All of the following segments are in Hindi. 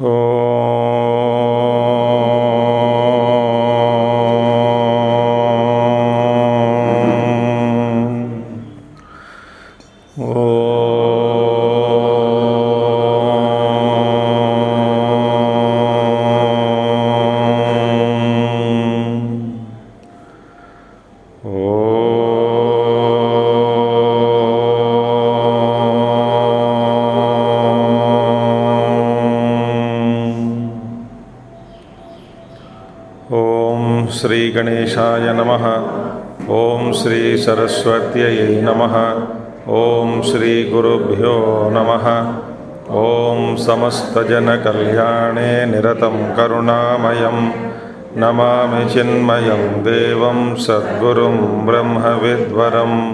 ॐ श्रीगणेशाय नमः। ॐ श्रीसरस्वत्यै नमः। ॐ श्रीगुरुभ्यो नमः। ॐ समस्तजनकल्याणे निरतं करुणामयं। नमामि चिन्मयं देवं सद्गुरुं ब्रह्मविद्वरं।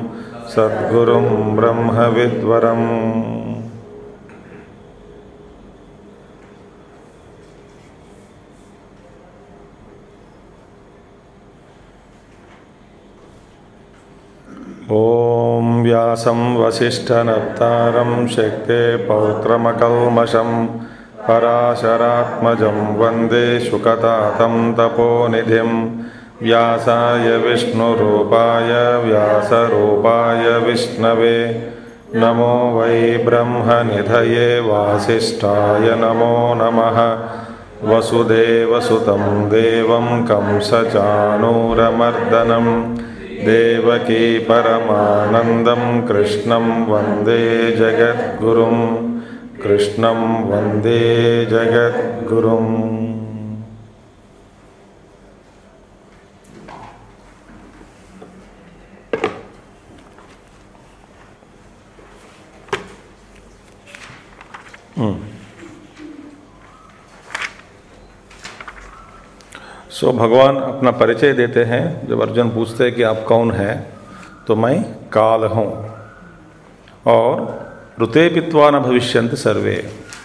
सद्गुरुं ब्रह्मविद्वरम्। व्यासं वसिष्ठनप्तारं शक्ते पौत्रमकल्मषं पराशरात्मजं वन्दे शुकतातं तपोनिधिं। व्यासाय विष्णुरूपाय व्यासरूपाय विष्णवे। नमो वै ब्रह्मनिधये वासिष्ठाय नमो नमः। वसुदेवसुतं देवं कंसचाणूरमर्दनम् देवकी परमानन्दं कृष्णं वन्दे जगद्गुरुं कृष्णं वन्दे जगद्गुरुम् सो भगवान अपना परिचय देते हैं। जब अर्जुन पूछते हैं कि आप कौन हैं तो मैं काल हूँ। और ऋते पित्वा न भविष्यंत सर्वे।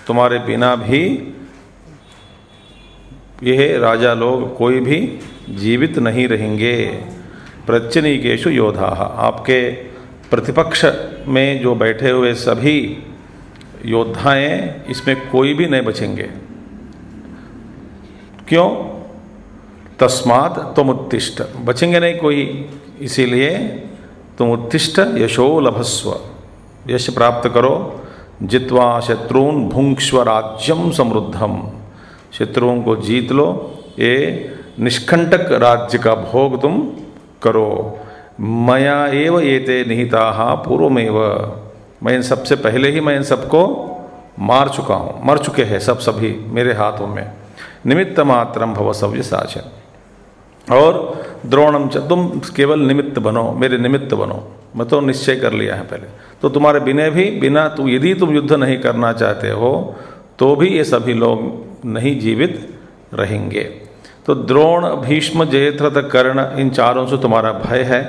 तुम्हारे बिना भी यह राजा लोग कोई भी जीवित नहीं रहेंगे। प्रत्यनीकेशु योद्धा आपके प्रतिपक्ष में जो बैठे हुए सभी योद्धाएँ, इसमें कोई भी नहीं बचेंगे। क्यों? तस्मात तुम उत्तिष्ठ बचेंगे नहीं कोई, इसीलिए तुम उत्तिष्ठ यशो लभस्व। यश प्राप्त करो। जित्वा शत्रुन भुंक्ष्व राज्यम समृद्धम शत्रुओं को जीत लो। ये निष्कंटक राज्य का भोग तुम करो। मया एव एते निहिता पूर्वमेव। मैं इन सबसे पहले ही मैं इन सबको मार चुका हूँ। मर चुके हैं सब सभी मेरे हाथों में। निमित्त मात्रम भव सव्य साचन और द्रोणम च, तुम केवल निमित्त बनो, मेरे निमित्त बनो। मैं तो निश्चय कर लिया है पहले। तो तुम्हारे बिना भी, बिना तू, यदि तुम युद्ध नहीं करना चाहते हो तो भी ये सभी लोग नहीं जीवित रहेंगे। तो द्रोण, भीष्म, जयद्रथ, कर्ण, इन चारों से तुम्हारा भय है।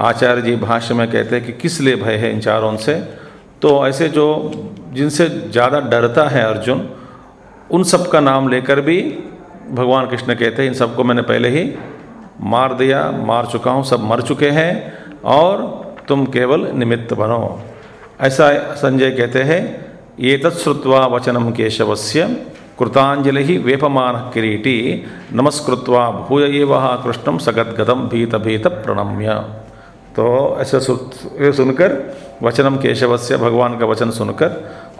आचार्य जी भाष्य में कहते हैं कि किस लिए भय है इन चारों से? तो ऐसे जो, जिनसे ज़्यादा डरता है अर्जुन, उन सब का नाम लेकर भी भगवान कृष्ण कहते हैं, इन सबको मैंने पहले ही मार दिया, मार चुका हूँ, सब मर चुके हैं और तुम केवल निमित्त बनो। ऐसा संजय कहते हैं ये तत्श्रुत्वा वचनम केशवस्य कृतांजलि वेपमान किरीटी, नमस्कृत्वा भूय एवं कृष्णम सगदगदम भीत भीत प्रणम्य। तो ऐसे सुनकर वचनम केशव से भगवान का वचन सुनकर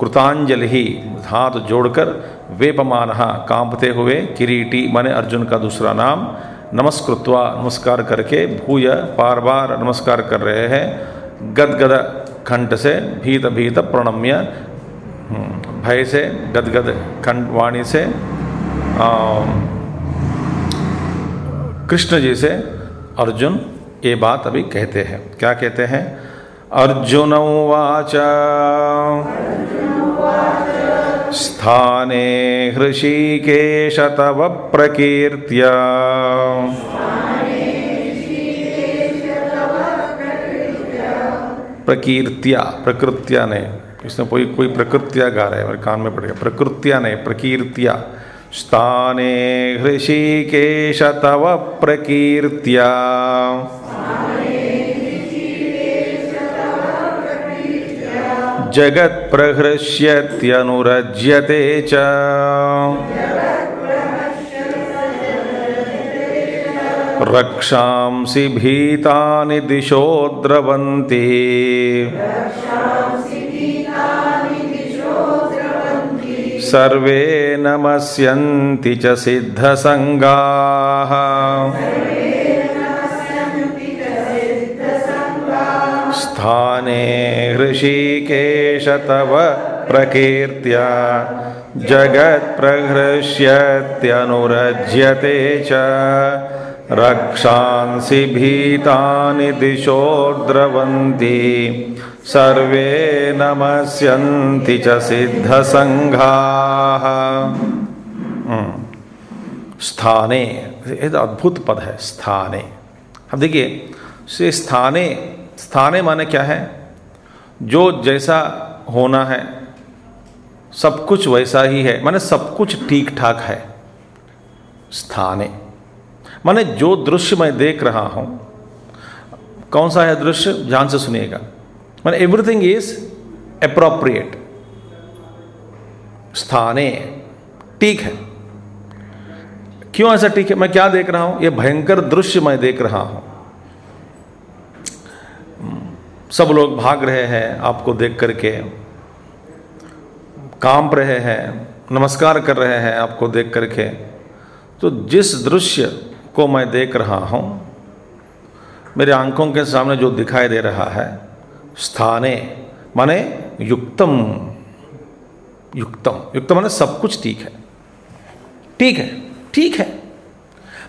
कृतांजलि ही हाथ जोड़कर वेपमान कांपते हुए, किरीटी, माने अर्जुन का दूसरा नाम नमस्कृत्वा नमस्कार करके भूय बार बार नमस्कार कर रहे हैं। गदगद कंठ से भीत भीत प्रणम्य भय से, गदगद कंठ वाणी से कृष्ण जी से अर्जुन ये बात अभी कहते हैं। क्या कहते हैं? अर्जुन उवाच। स्थाने हृषिकेश तव प्रकीर्त्या। प्रकीर्त्या, प्रकृत्या ने। इसमें कोई कोई प्रकृत्या गा रहा है, मेरे कान में पड़ेगा प्रकृत्या ने, प्रकीर्त्या। स्थाने हृषिकेश तव प्रकीर्त्या। जगत् प्रहृष्यत्यनुरज्यते च। रक्षांसि भीतानि दिशो द्रवन्ति। सर्वे नमस्यन्ति च सिद्धसङ्गाः। स्थाने हृषीकेश तव प्रकीर्त्या। जगत्प्रहृष्यत्यनुरज्यते च। रक्षांसि भीतानि दिशो द्रवन्ति सर्वे नमस्यन्ति च सिद्धसङ्घाः। हम्म। स्थाने अद्भुत पद है, स्थाने। अब देखिए, से स्थाने स्थाने माने क्या है? जो जैसा होना है, सब कुछ वैसा ही है। माने सब कुछ ठीक ठाक है। स्थाने। माने जो दृश्य मैं देख रहा हूँ, कौन सा है दृश्य? ध्यान से सुनिएगा। माने एवरीथिंग इज़ अप्रोप्रिएट स्थाने। ठीक है। क्यों ऐसा ठीक है? मैं क्या देख रहा हूँ? यह भयंकर दृश्य मैं देख रहा हूँ। सब लोग भाग रहे हैं आपको देख करके। काँप रहे हैं, नमस्कार कर रहे हैं आपको देख करके। तो जिस दृश्य को मैं देख रहा हूँ, मेरे आँखों के सामने जो दिखाई दे रहा है, स्थाने, माने युक्तम युक्तम युक्तम माने सब कुछ ठीक है। ठीक है ठीक है।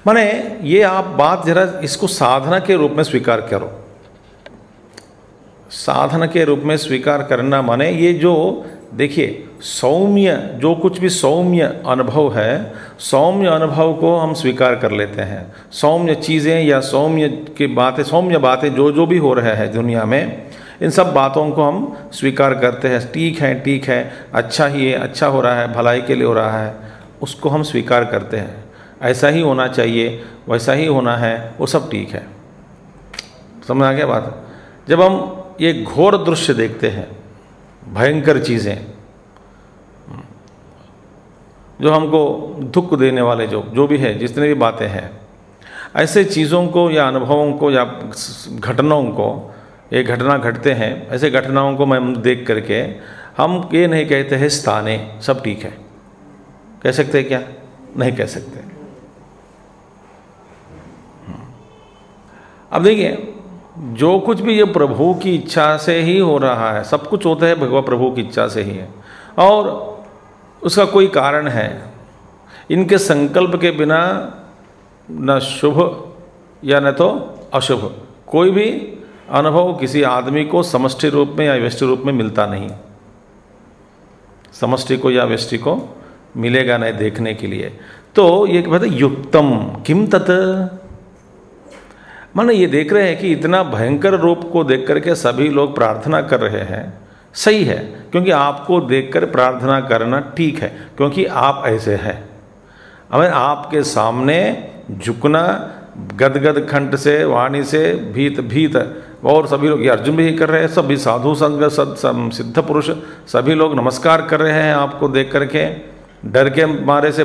माने ये आप बात जरा इसको साधना के रूप में स्वीकार करो। साधन के रूप में स्वीकार करना माने, ये जो, देखिए, सौम्य, जो कुछ भी सौम्य अनुभव है, सौम्य अनुभव को हम स्वीकार कर लेते हैं। सौम्य चीज़ें या सौम्य की बातें, सौम्य बातें जो जो भी हो रहे हैं दुनिया में, इन सब बातों को हम स्वीकार करते हैं। ठीक है ठीक है अच्छा ही है अच्छा हो रहा है, भलाई के लिए हो रहा है, उसको हम स्वीकार करते हैं। ऐसा ही होना चाहिए, वैसा ही होना है, वो सब ठीक है। समझ आ गया बात? जब हम ये घोर दृश्य देखते हैं, भयंकर चीज़ें। जो हमको दुख देने वाले जो जो भी है, जितने भी बातें हैं, ऐसे चीज़ों को या अनुभवों को या घटनाओं को, ये घटना घटते हैं, ऐसे घटनाओं को मैं देख करके, हम ये नहीं कहते हैं स्थाने, सब ठीक है। कह सकते हैं क्या? नहीं कह सकते। अब देखिए जो कुछ भी ये प्रभु की इच्छा से ही हो रहा है, सब कुछ होता है, भगवान प्रभु की इच्छा से ही है। और उसका कोई कारण है। इनके संकल्प के बिना न शुभ या न तो अशुभ। कोई भी अनुभव किसी आदमी को समष्टि रूप में या व्यष्टि रूप में मिलता नहीं। समष्टि को या व्यष्टि को मिलेगा नहीं देखने के लिए। तो ये कहते युक्तम। किम तत्? माने ये देख रहे हैं कि इतना भयंकर रूप को देख करके सभी लोग प्रार्थना कर रहे हैं। सही है, क्योंकि आपको देखकर प्रार्थना करना ठीक है, क्योंकि आप ऐसे हैं। हमें आपके सामने झुकना, गदगद खंड से, वाणी से, भीत भीत, और सभी लोग, ये अर्जुन भी कर रहे हैं, सभी साधु संग सिद्ध पुरुष, सभी लोग नमस्कार कर रहे हैं आपको देख करके डर के मारे से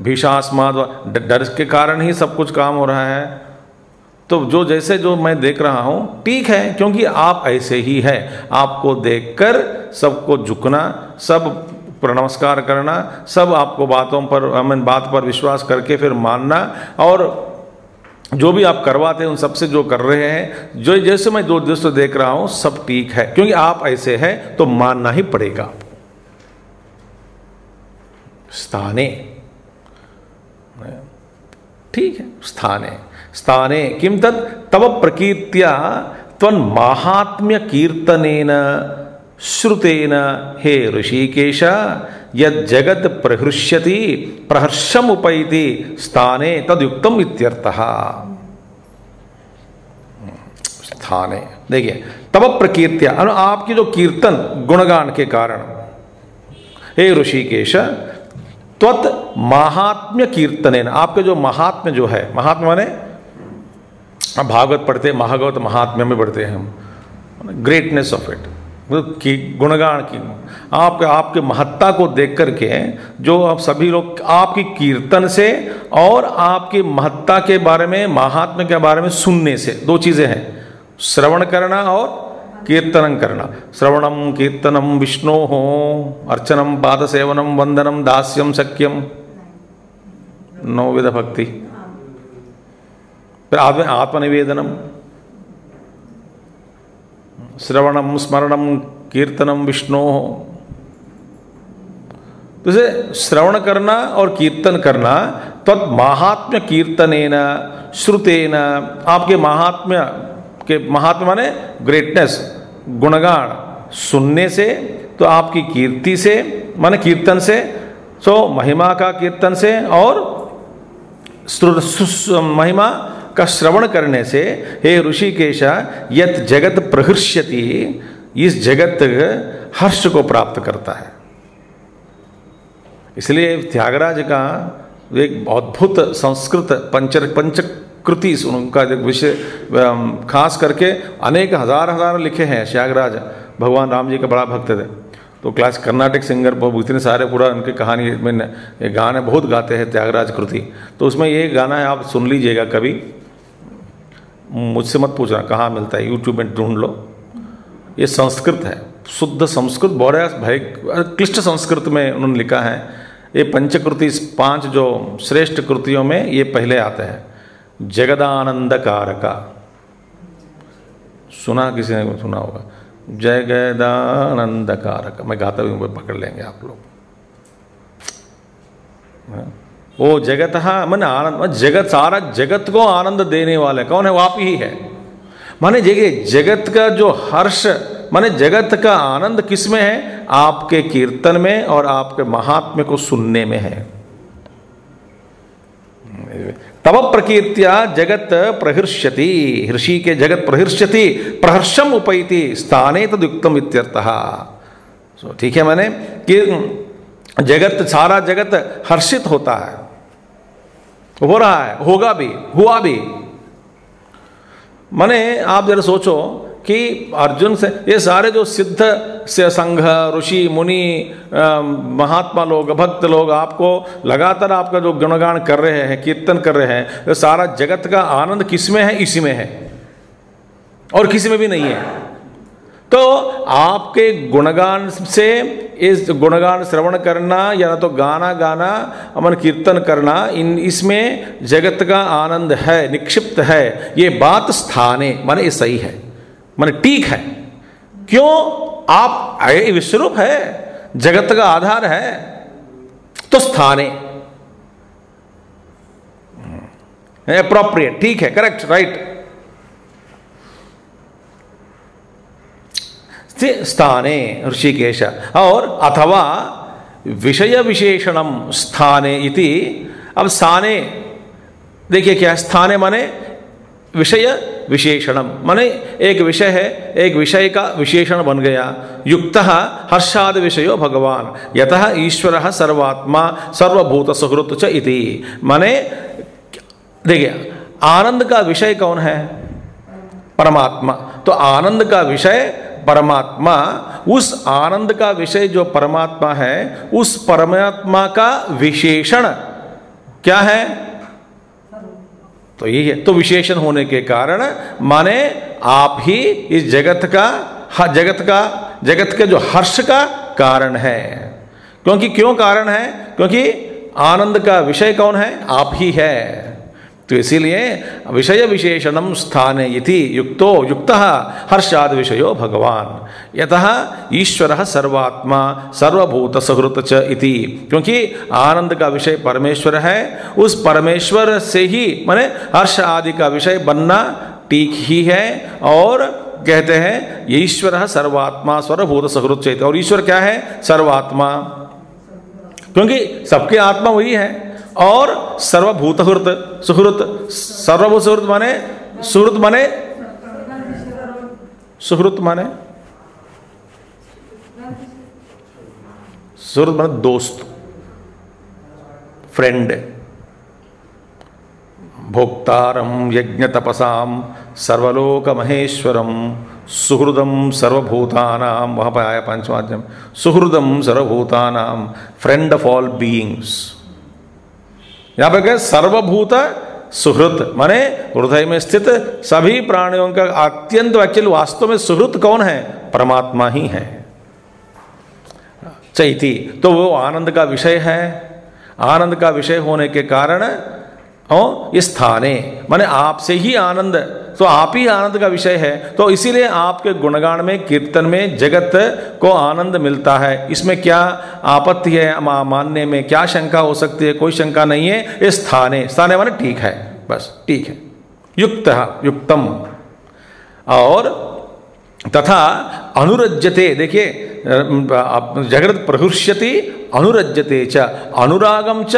भीषास्माद डर के कारण ही सब कुछ काम हो रहा है। तो जो जैसे जो मैं देख रहा हूँ, ठीक है, क्योंकि आप ऐसे ही है। आपको देखकर सबको झुकना, सब नमस्कार करना, सब आपको बातों पर हमें बात पर विश्वास करके फिर मानना, और जो भी आप करवाते हैं, उन सबसे जो कर रहे हैं, जो जैसे मैं जो दृश्य देख रहा हूँ, सब ठीक है। क्योंकि आप ऐसे हैं तो मानना ही पड़ेगा स्थाने। ठीक है, स्थाने। स्थाने। किम तत्? तव प्रकीर्त्या त्वन्माहात्म्य कीर्तनेन श्रुतेन। हे ऋषिकेश, यज्जगत प्रहृष्यति प्रहर्षम उपैति स्थाने तदयुक्तम इत्यर्थः। स्थाने। देखिए तब प्रकीर्त्या। अनु, आपकी जो कीर्तन, गुणगान के कारण। हे ऋषिकेश, त्वत महात्म्य कीर्तन आपके जो महात्म्य जो है, महात्म्य माने हम भागवत पढ़ते महागवत महात्म्य में पढ़ते हैं हम। ग्रेटनेस ऑफ़ इट की गुणगान की। आपके आपके महत्ता को देख करके जो आप सभी लोग, आपकी कीर्तन से और आपकी महत्ता के बारे में, महात्म्य के बारे में सुनने से, दो चीज़ें हैं। श्रवण करना और कीर्तनं करना। श्रवणम, कीर्तनम, विष्णो हो अर्चनम पाद सेवनम वंदनम, दास्यम सक्यम नौ विध भक्ति। फिर आत्म आत्मनिवेदनम, श्रवणम, स्मरणम, कीर्तनम, विष्णु। तो इसे श्रवण करना और कीर्तन करना तो महात्म्य कीर्तन श्रुतेन, आपके महात्म्य के महात्मा माने ग्रेटनेस गुणगान सुनने से तो आपकी कीर्ति से, माने कीर्तन से सो महिमा का कीर्तन से और महिमा का श्रवण करने से, हे ऋषिकेश, यत जगत प्रहृष्यति, इस जगत हर्ष को प्राप्त करता है। इसलिए त्यागराज का एक अद्भुत संस्कृत पंच पंचकृति उनका विषय खास करके अनेक हज़ार हज़ार लिखे हैं त्यागराज। भगवान राम जी का बड़ा भक्त थे। तो क्लास कर्नाटक सिंगर इतने सारे पूरा उनके कहानी में गाने बहुत गाते हैं त्यागराज कृति। तो उसमें ये गाना आप सुन लीजिएगा कभी। मुझसे मत पूछना कहाँ मिलता है यूट्यूब में ढूंढ लो। ये संस्कृत है, शुद्ध संस्कृत, बड़ा भाई, क्लिष्ट संस्कृत में उन्होंने लिखा है। ये पंचकृति, पाँच जो श्रेष्ठ कृतियों में ये पहले आते हैं। जगदानंद कारका सुना किसी ने, सुना होगा। जगदानंद कारक मैं गाता हुई पकड़ लेंगे आप लोग। हाँ। वो जगत हाँ मन आनंद जगत सारा जगत को आनंद देने वाले, कौन है? वो आप ही है। माने देखिए, जगत का जो हर्ष, माने जगत का आनंद किसमें है? आपके कीर्तन में और आपके महात्म्य को सुनने में है। तब प्रकीर्त्या जगत प्रहृष्यति, ऋषि के जगत प्रहृष्यति, प्रहर्षम उपैति, स्थाने तदुक्तम इत्यर्थः। ठीक है मैंने कि जगत, सारा जगत हर्षित होता है। हो रहा है, होगा भी, हुआ भी। माने आप जरा सोचो कि अर्जुन से, ये सारे जो सिद्ध से संघ, ऋषि, मुनि महात्मा लोग, भक्त लोग, आपको लगातार आपका जो गुणगान कर रहे हैं, कीर्तन कर रहे हैं तो सारा जगत का आनंद किसमें है? इसी में है। और किसी में भी नहीं है। तो आपके गुणगान से इस गुणगान श्रवण करना, या ना तो गाना गाना, अमन कीर्तन करना, इन इसमें जगत का आनंद है, निक्षिप्त है, ये बात स्थाने, माने ये सही है, माने ठीक है। क्यों? आप विश्वरूप है, जगत का आधार है तो स्थाने। अप्रोप्रिएट ठीक है करेक्ट राइट स्थाने ऋषिकेश और अथवा विषय विशेषणम स्थाने इति अब स्थाने देखिए क्या स्थाने माने विषय विशेषणम माने एक विषय है एक विषय का विशेषण बन गया युक्त हर्षाद विषयो भगवान यतः ईश्वर सर्वात्मा सर्वभूत सुहृत च इति माने देखिए आनंद का विषय कौन है परमात्मा तो आनंद का विषय परमात्मा, उस आनंद का विषय जो परमात्मा है, उस परमात्मा का विशेषण क्या है? तो ये है तो विशेषण होने के कारण माने आप ही इस जगत का जगत का, जगत के जो हर्ष का कारण है। क्योंकि क्यों कारण है? क्योंकि आनंद का विषय कौन है? आप ही है। तो इसीलिए विषय विशेषणम स्थान इति युक्तो युक्त हर्षाद विषयो भगवान। यतः ईश्वर सर्वात्मा सर्वभूत सहृत च इति। क्योंकि आनंद का विषय परमेश्वर है, उस परमेश्वर से ही माने हर्ष आदि का विषय बनना ठीक ही है। और कहते हैं, ईश्वर सर्वात्मा सर्वभूत सहृत और ईश्वर क्या है? सर्वात्मा। क्योंकि सबके आत्मा वही है। और सर्वभूत हृत सुहृत सर्वभूत सुहृत माने सुहृत माने सुहृत माने सुहृत माने दोस्त, फ्रेंड भोक्तारम यज्ञ तपसाम सर्वलोक महेश्वरम सुहृदम सर्वभूतानाम वहाँ पर आया पंचमाध्यम सुहृदम सर्वभूतानाम फ्रेंड ऑफ़ ऑल बीइंग्स यहाँ पर कहे, सर्वभूत सुहृत माने हृदय में स्थित सभी प्राणियों का अत्यंत अखिल वास्तव में सुहृत कौन है? परमात्मा ही है। चैती तो वो आनंद का विषय है। आनंद का विषय होने के कारण ओ स्थाने, माने आपसे ही आनंद तो आप ही आनंद का विषय है। तो इसीलिए आपके गुणगान में, कीर्तन में, जगत को आनंद मिलता है। इसमें क्या आपत्ति है मानने में क्या शंका हो सकती है, कोई शंका नहीं है। स्थाने स्थाने माने ठीक है, बस ठीक है। युक्त, युक्तम। और तथा अनुरज्यते, देखिए जगत प्रहृष्यति, अनुरज्यते च अनुरागम च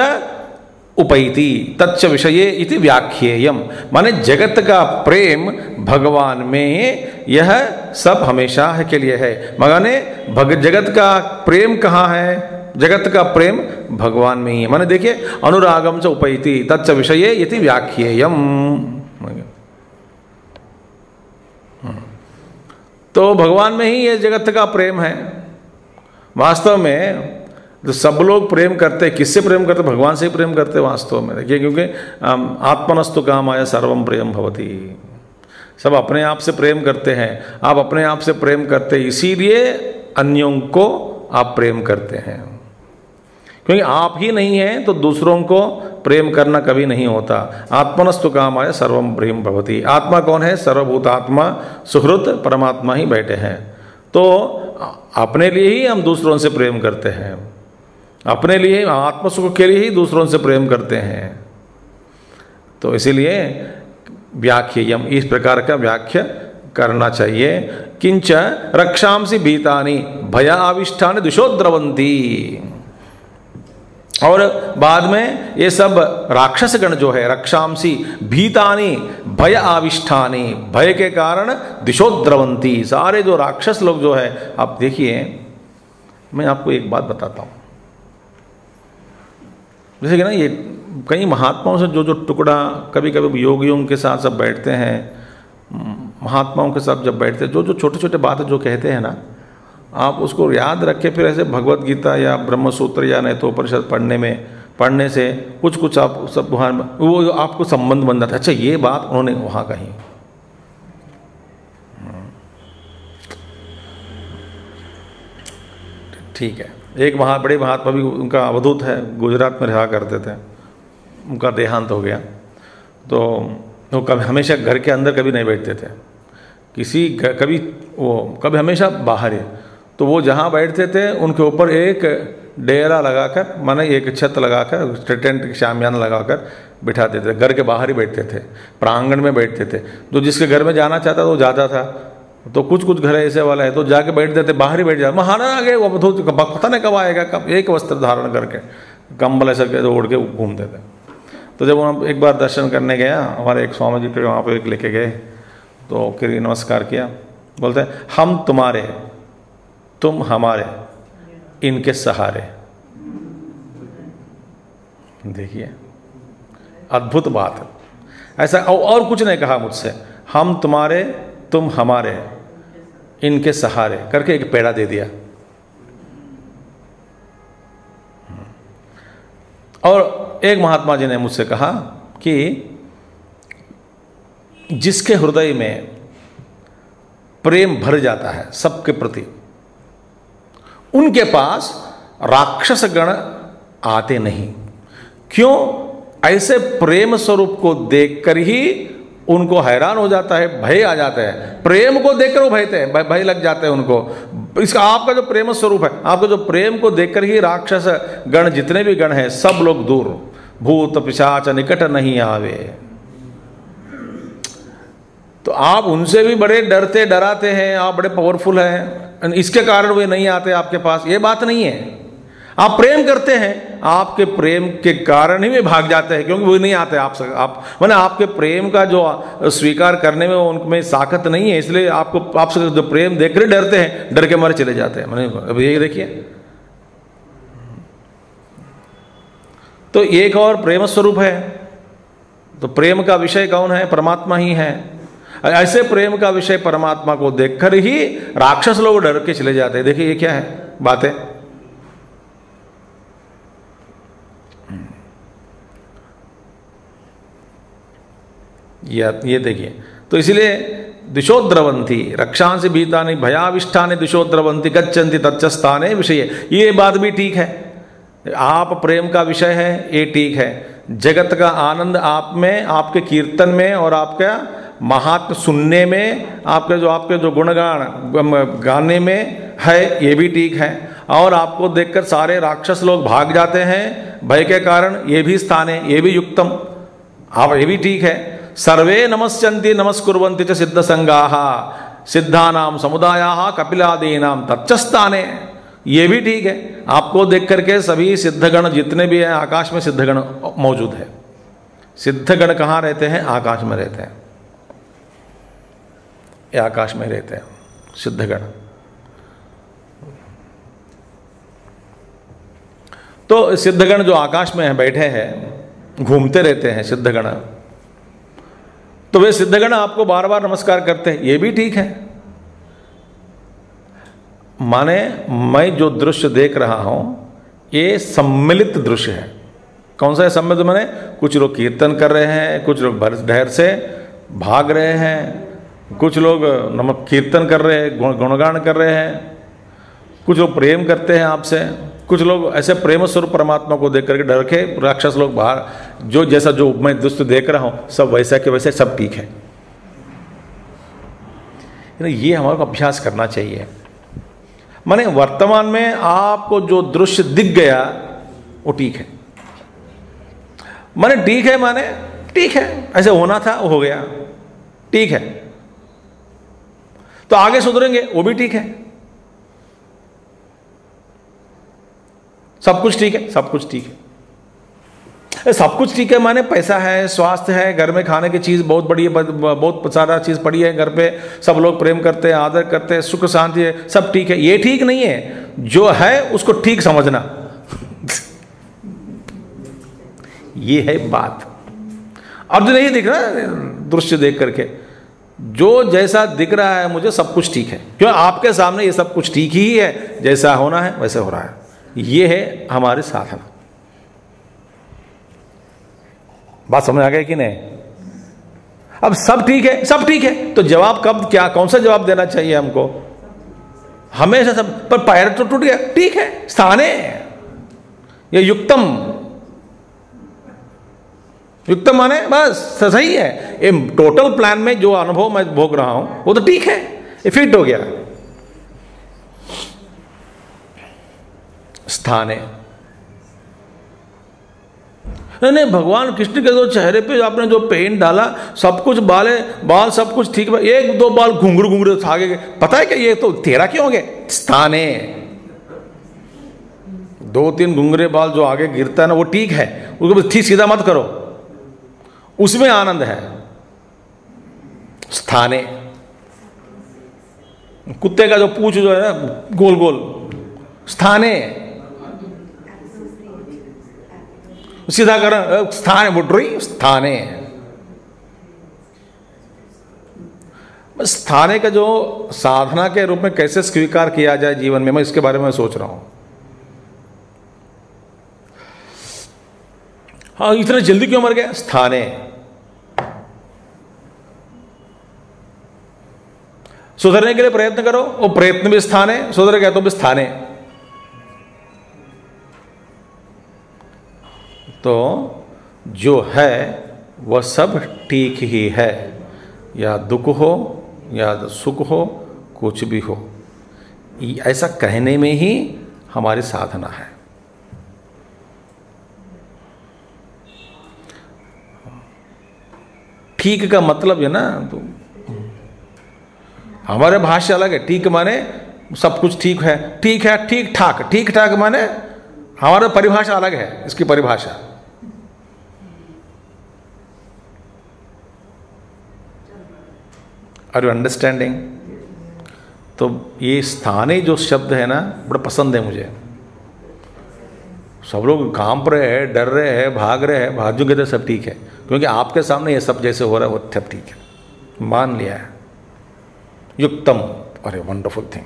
उपैति तच्च विषय इति व्याख्येयम। माने जगत का प्रेम भगवान में यह सब हमेशा है के लिए है। मगाने भग, जगत का प्रेम कहाँ है? जगत का प्रेम भगवान में ही है। माने देखिए, अनुरागम च उपैति तच्च विषय इति व्याख्येयम। तो भगवान में ही यह जगत का प्रेम है। वास्तव में तो सब लोग प्रेम करते, किससे प्रेम करते? भगवान से ही प्रेम करते वास्तव में। देखिए, क्योंकि आत्मनस्तु काम आया सर्वम प्रेम भवती। सब अपने आप से प्रेम करते हैं। आप अपने आप से प्रेम करते, इसीलिए अन्यों को आप प्रेम करते हैं। क्योंकि आप ही नहीं हैं तो दूसरों को प्रेम करना कभी नहीं होता। आत्मनस्तु काम आया सर्वम प्रेम भवती। आत्मा कौन है? सर्वभूत आत्मा सुहृत परमात्मा ही बैठे हैं। तो अपने लिए ही हम दूसरों से प्रेम करते हैं। अपने लिए आत्म सुख के लिए ही दूसरों से प्रेम करते हैं। तो इसीलिए व्याख्यम इस प्रकार का व्याख्या करना चाहिए। किंच रक्षांसी भीतानी भय आविष्ठान दिशोद्रवंती और बाद में ये सब राक्षस गण जो है, रक्षांसी भीतानी भय आविष्ठानी, भय के कारण दिशोद्रवंती सारे जो राक्षस लोग जो है, आप देखिए, मैं आपको एक बात बताता हूँ। जैसे कि ना ये कई महात्माओं से जो जो टुकड़ा कभी कभी योगियों के साथ सब बैठते हैं, महात्माओं के साथ जब बैठते हैं, जो जो छोटे छोटे बातें जो कहते हैं ना, आप उसको याद रखें फिर ऐसे भगवत गीता या ब्रह्म सूत्र या उपनिषद पढ़ने में, पढ़ने से कुछ कुछ आप सब वहाँ वो आपको संबंध बन जाता है। अच्छा ये बात उन्होंने वहाँ कही। ठीक है। एक महा, बड़े महात्मा भी उनका अवधूत है, गुजरात में रहा करते थे। उनका देहांत हो गया। तो वो कभी हमेशा घर के अंदर कभी नहीं बैठते थे। किसी कभी वो, कभी हमेशा बाहर ही। तो वो जहाँ बैठते थे, उनके ऊपर एक डेरा लगाकर, माने एक छत लगाकर टेंट शामियाना लगाकर बिठा देते थे। घर के बाहर ही बैठते थे। प्रांगण में बैठते थे। जो जिसके घर में जाना चाहता था, वो जाता था। तो कुछ कुछ घर ऐसे वाला है तो जाके बैठ जाते, बाहर ही बैठ जाते। महाना आ गए वो धोती पता नहीं कब आएगा, कब एक वस्त्र धारण करके कंबल ऐसा के तो ओढ़ के घूमते थे तो जब हम एक बार दर्शन करने गया, हमारे एक स्वामी जी फिर वहाँ पर एक लेके गए तो फिर नमस्कार किया। बोलते, हम तुम्हारे तुम हमारे इनके सहारे देखिए, अद्भुत बात है। ऐसा और कुछ नहीं कहा मुझसे, हम तुम्हारे तुम हमारे इनके सहारे करके एक पेड़ा दे दिया। और एक महात्मा जी ने मुझसे कहा कि जिसके हृदय में प्रेम भर जाता है सबके प्रति, उनके पास राक्षस गण आते नहीं। क्यों? ऐसे प्रेम स्वरूप को देखकर ही उनको हैरान हो जाता है, भय आ जाता है। प्रेम को देखकर वो भयते हैं भय लग जाते हैं उनको। इसका आपका जो प्रेम स्वरूप है, आपका जो प्रेम को देखकर ही राक्षस गण जितने भी गण हैं, सब लोग दूर। भूत पिशाच निकट नहीं आवे। तो आप उनसे भी बड़े डरते, डराते हैं, आप बड़े पावरफुल हैं। इसके कारण वे नहीं आते आपके पास, ये बात नहीं है। आप प्रेम करते हैं, आपके प्रेम के कारण ही वे भाग जाते हैं, क्योंकि वो नहीं आते आप आप मैंने आपके प्रेम का जो स्वीकार करने में उनमें साखत नहीं है, इसलिए आपको आपसे जो प्रेम देख कर डरते हैं, डर के मारे चले जाते हैं। मैंने अब ये देखिए। तो एक और प्रेम स्वरूप है। तो प्रेम का विषय कौन है? परमात्मा ही है। ऐसे प्रेम का विषय परमात्मा को देखकर ही राक्षस लोग डर के चले जाते हैं। देखिए ये क्या है? बातें। ये देखिए। तो इसलिए दिशोद्रवंती, रक्षांसी भीतानि, भयाविष्ठानि दिशोद्रवंती, गच्छन्ति तच्चस्थाने विषय। ये बात भी ठीक है। आप प्रेम का विषय है, ये ठीक है। जगत का आनंद आप में, आपके कीर्तन में और आपका महात्म सुनने में, आपके जो आपके जो गुणगान गाने में है, ये भी ठीक है। और आपको देखकर सारे राक्षस लोग भाग जाते हैं, भय के कारण, ये भी स्थान है, ये भी युक्तम। आप, ये भी ठीक है। सर्वे नमस्यन्ति, नमस्कुर्वन्ति च सिद्ध संगा सिद्धानाम समुदाया कपिलादीनाम तच्चस्थाने ये भी ठीक है। आपको देख करके सभी सिद्धगण, जितने भी हैं, आकाश में सिद्धगण मौजूद है। सिद्धगण कहाँ रहते हैं? आकाश में रहते हैं। ये आकाश में रहते हैं, सिद्धगण। तो सिद्धगण जो आकाश में बैठे हैं, घूमते रहते हैं सिद्धगण तो वे सिद्धगण आपको बार बार नमस्कार करते हैं। ये भी ठीक है। माने मैं जो दृश्य देख रहा हूँ, ये सम्मिलित दृश्य है। कौन सा है सम्मिलित? माने कुछ लोग कीर्तन कर रहे हैं, कुछ लोग ढेर से भाग रहे हैं, कुछ लोग, नमक कीर्तन कर रहे हैं गुणगान कर रहे हैं, कुछ लोग प्रेम करते हैं आपसे। कुछ लोग ऐसे प्रेम स्वरूप परमात्मा को देख करके डर के राक्षस लोग बाहर, जो जैसा जो मैं दुष्ट देख रहा हूँ, सब वैसा के वैसे सब ठीक है। ये हमारे को अभ्यास करना चाहिए। माने वर्तमान में आपको जो दृश्य दिख गया, वो ठीक है। माने ठीक है माने ठीक है, ऐसे होना था हो गया। ठीक है। तो आगे सुधरेंगे, वो भी ठीक है। सब कुछ ठीक है, सब कुछ ठीक है। सब कुछ ठीक है माने पैसा है, स्वास्थ्य है, घर में खाने की चीज़ बहुत बड़ी है बहुत सारा चीज़ पड़ी है, घर पे सब लोग प्रेम करते हैं, आदर करते हैं, सुख शांति है, सब ठीक है। ये ठीक नहीं है, जो है उसको ठीक समझना। ये है बात। अब जो नहीं दिख रहा, दृश्य देख करके, जो जैसा दिख रहा है मुझे सब कुछ ठीक है। क्यों? आपके सामने ये सब कुछ ठीक ही है, जैसा होना है, वैसे हो रहा है। ये है हमारे साधना। बात समझ आ गई कि नहीं? अब सब ठीक है, सब ठीक है। तो जवाब कब, क्या, कौन सा जवाब देना चाहिए हमको? हमेशा सब, पर पैर तो टूट गया। ठीक है, स्थाने। ये युक्तम। युक्तम माने बस, सही है। ये टोटल प्लान में जो अनुभव मैं भोग रहा हूँ, वो तो ठीक है। ये फिट हो गया। स्थान। है नहीं नहीं भगवान कृष्ण के जो चेहरे पे आपने जो पेंट डाला सब कुछ बाले बाल सब कुछ ठीक है एक दो बाल घुंघरू घुंघरू आगे गए। पता है क्या ये तो तेरा क्यों हो गए स्थान। है दो तीन घुंघरे बाल जो आगे गिरता है ना वो ठीक है उसको ठीक सीधा मत करो। उसमें आनंद है। स्थाने। कुत्ते का जो पूछ जो है ना गोल गोल स्थाने। सीधा कर स्थान बुटरी स्थाने स्थाने का जो साधना के रूप में कैसे स्वीकार किया जाए जीवन में, मैं इसके बारे में सोच रहा हूँ। हाँ इतना जल्दी क्यों मर गया? स्थाने। सुधरने के लिए प्रयत्न करो, वो प्रयत्न भी स्थान है, सुधर गया तो भी स्थान है। तो जो है, वह सब ठीक ही है। या दुख हो, या सुख हो, कुछ भी हो। ऐसा कहने में ही हमारी साधना है। ठीक का मतलब है ना तो हमारे भाषा अलग है। ठीक माने सब कुछ ठीक है। ठीक है, ठीक ठाक। ठीक ठाक माने हमारा परिभाषा अलग है, इसकी परिभाषा। आर यू अंडरस्टैंडिंग तो ये स्थानीय जो शब्द है ना, बड़ा पसंद है मुझे। सब लोग काँप रहे हैं, डर रहे हैं, भाग रहे हैं भाजूँगे तो सब ठीक है। क्योंकि आपके सामने ये सब जैसे हो रहा है, वो सब ठीक है। मान लिया है। युक्तम। अरे वंडरफुल थिंग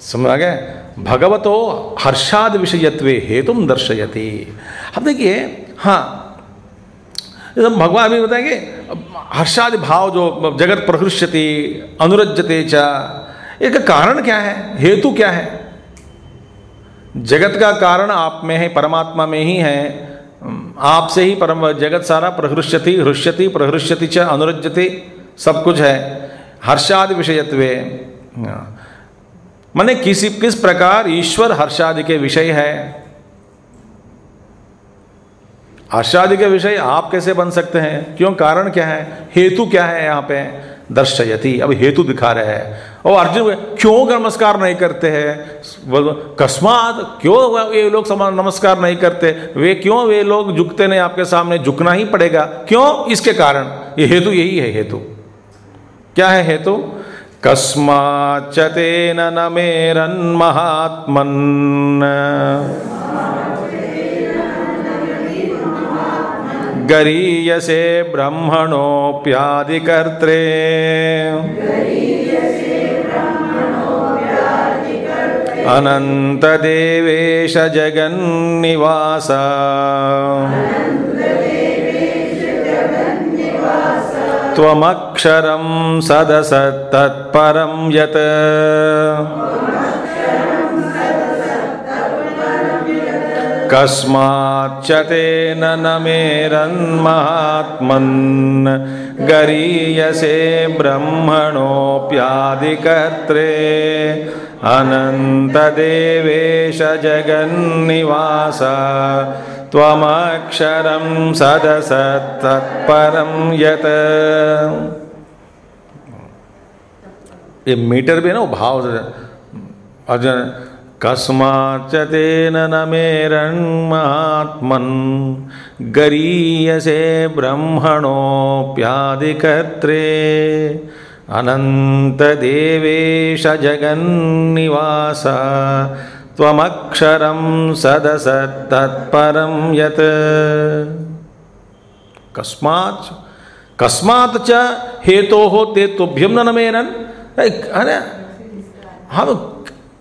समझ आ गया? भगवतो हर्षाद विषयत्व हेतु दर्शयति। अब देखिए हाँ भगवान अभी बताएँगे, हर्षादि भाव जो जगत प्रहृष्यति अनुरजते चा। एक कारण क्या है? हेतु क्या है? जगत का कारण आप में है, परमात्मा में ही है। आपसे ही परम जगत सारा प्रहृष्यति, हृष्यति, प्रहृष्यति च अनुरजति सब कुछ है। हर्षादि विषयत्व। मैंने किसी, किस प्रकार ईश्वर हर्षादि के विषय है? हर्षादि के विषय आप कैसे बन सकते हैं? क्यों? कारण क्या है? हेतु क्या है यहाँ पे? दर्शयति। अब हेतु दिखा रहे हैं। और अर्जुन क्यों नमस्कार नहीं करते हैं? कस्मात क्यों ये लोग समान नमस्कार नहीं करते? वे क्यों वे लोग झुकते नहीं? आपके सामने झुकना ही पड़ेगा। क्यों? इसके कारण। ये हेतु यही है, हेतु। क्या है हेतु? कस्माच्चतेन न मेरन्महात्मन् गरीयसे ब्रह्मणोऽप्यादिकर्त्रे। अनन्तदेवेश जगन्निवास। त्वमक्षरं सदसत्तत्परं यत्। कस्माच्च तेन न मेरन्महात्मन् गरीयसे ब्रह्मणोऽप्यादिकर्त्रे अनन्तदेवेश जगन्निवास, त्वमक्षरं सदसत्तत्परं यत्। ये मीटर भी है ना भाव अर्जुन कस्माच्च तेन न मेरन्मात्मन् गरीयसे ब्रह्मणोऽप्यादिकर्त्रे। अनन्तदेवेश जगन्निवास, त्वमक्षरं सदसत्तत्परं यत्। कस्मात् कस्मात् च हेतोः ते तुभ्यं न मेरन् अरे हम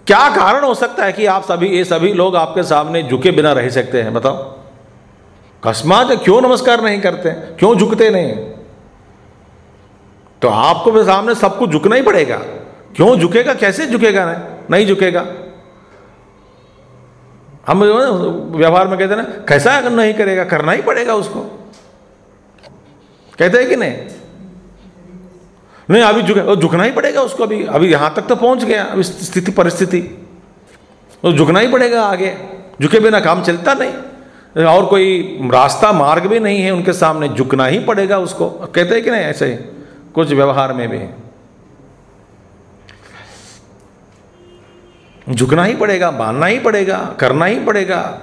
क्या कारण हो सकता है कि आप सभी, ये सभी लोग आपके सामने झुके बिना रह सकते हैं, बताओ। कस्मात क्यों नमस्कार नहीं करते क्यों झुकते नहीं तो आपको भी सामने सबको झुकना ही पड़ेगा। क्यों झुकेगा? कैसे झुकेगा? नहीं झुकेगा। हम व्यवहार में कहते ना, कैसा नहीं करेगा? करना ही पड़ेगा उसको। कहते हैं कि नहीं? नहीं, अभी झुक झुकना ही पड़ेगा उसको अभी। अभी यहाँ तक तो पहुँच गया, अभी स्थिति, परिस्थिति। तो झुकना ही पड़ेगा आगे। झुके बिना काम चलता नहीं। और कोई रास्ता, मार्ग भी नहीं है उनके सामने, झुकना ही पड़ेगा उसको। कहते हैं कि नहीं, ऐसे कुछ व्यवहार में भी। झुकना ही पड़ेगा, मानना ही पड़ेगा, करना ही पड़ेगा।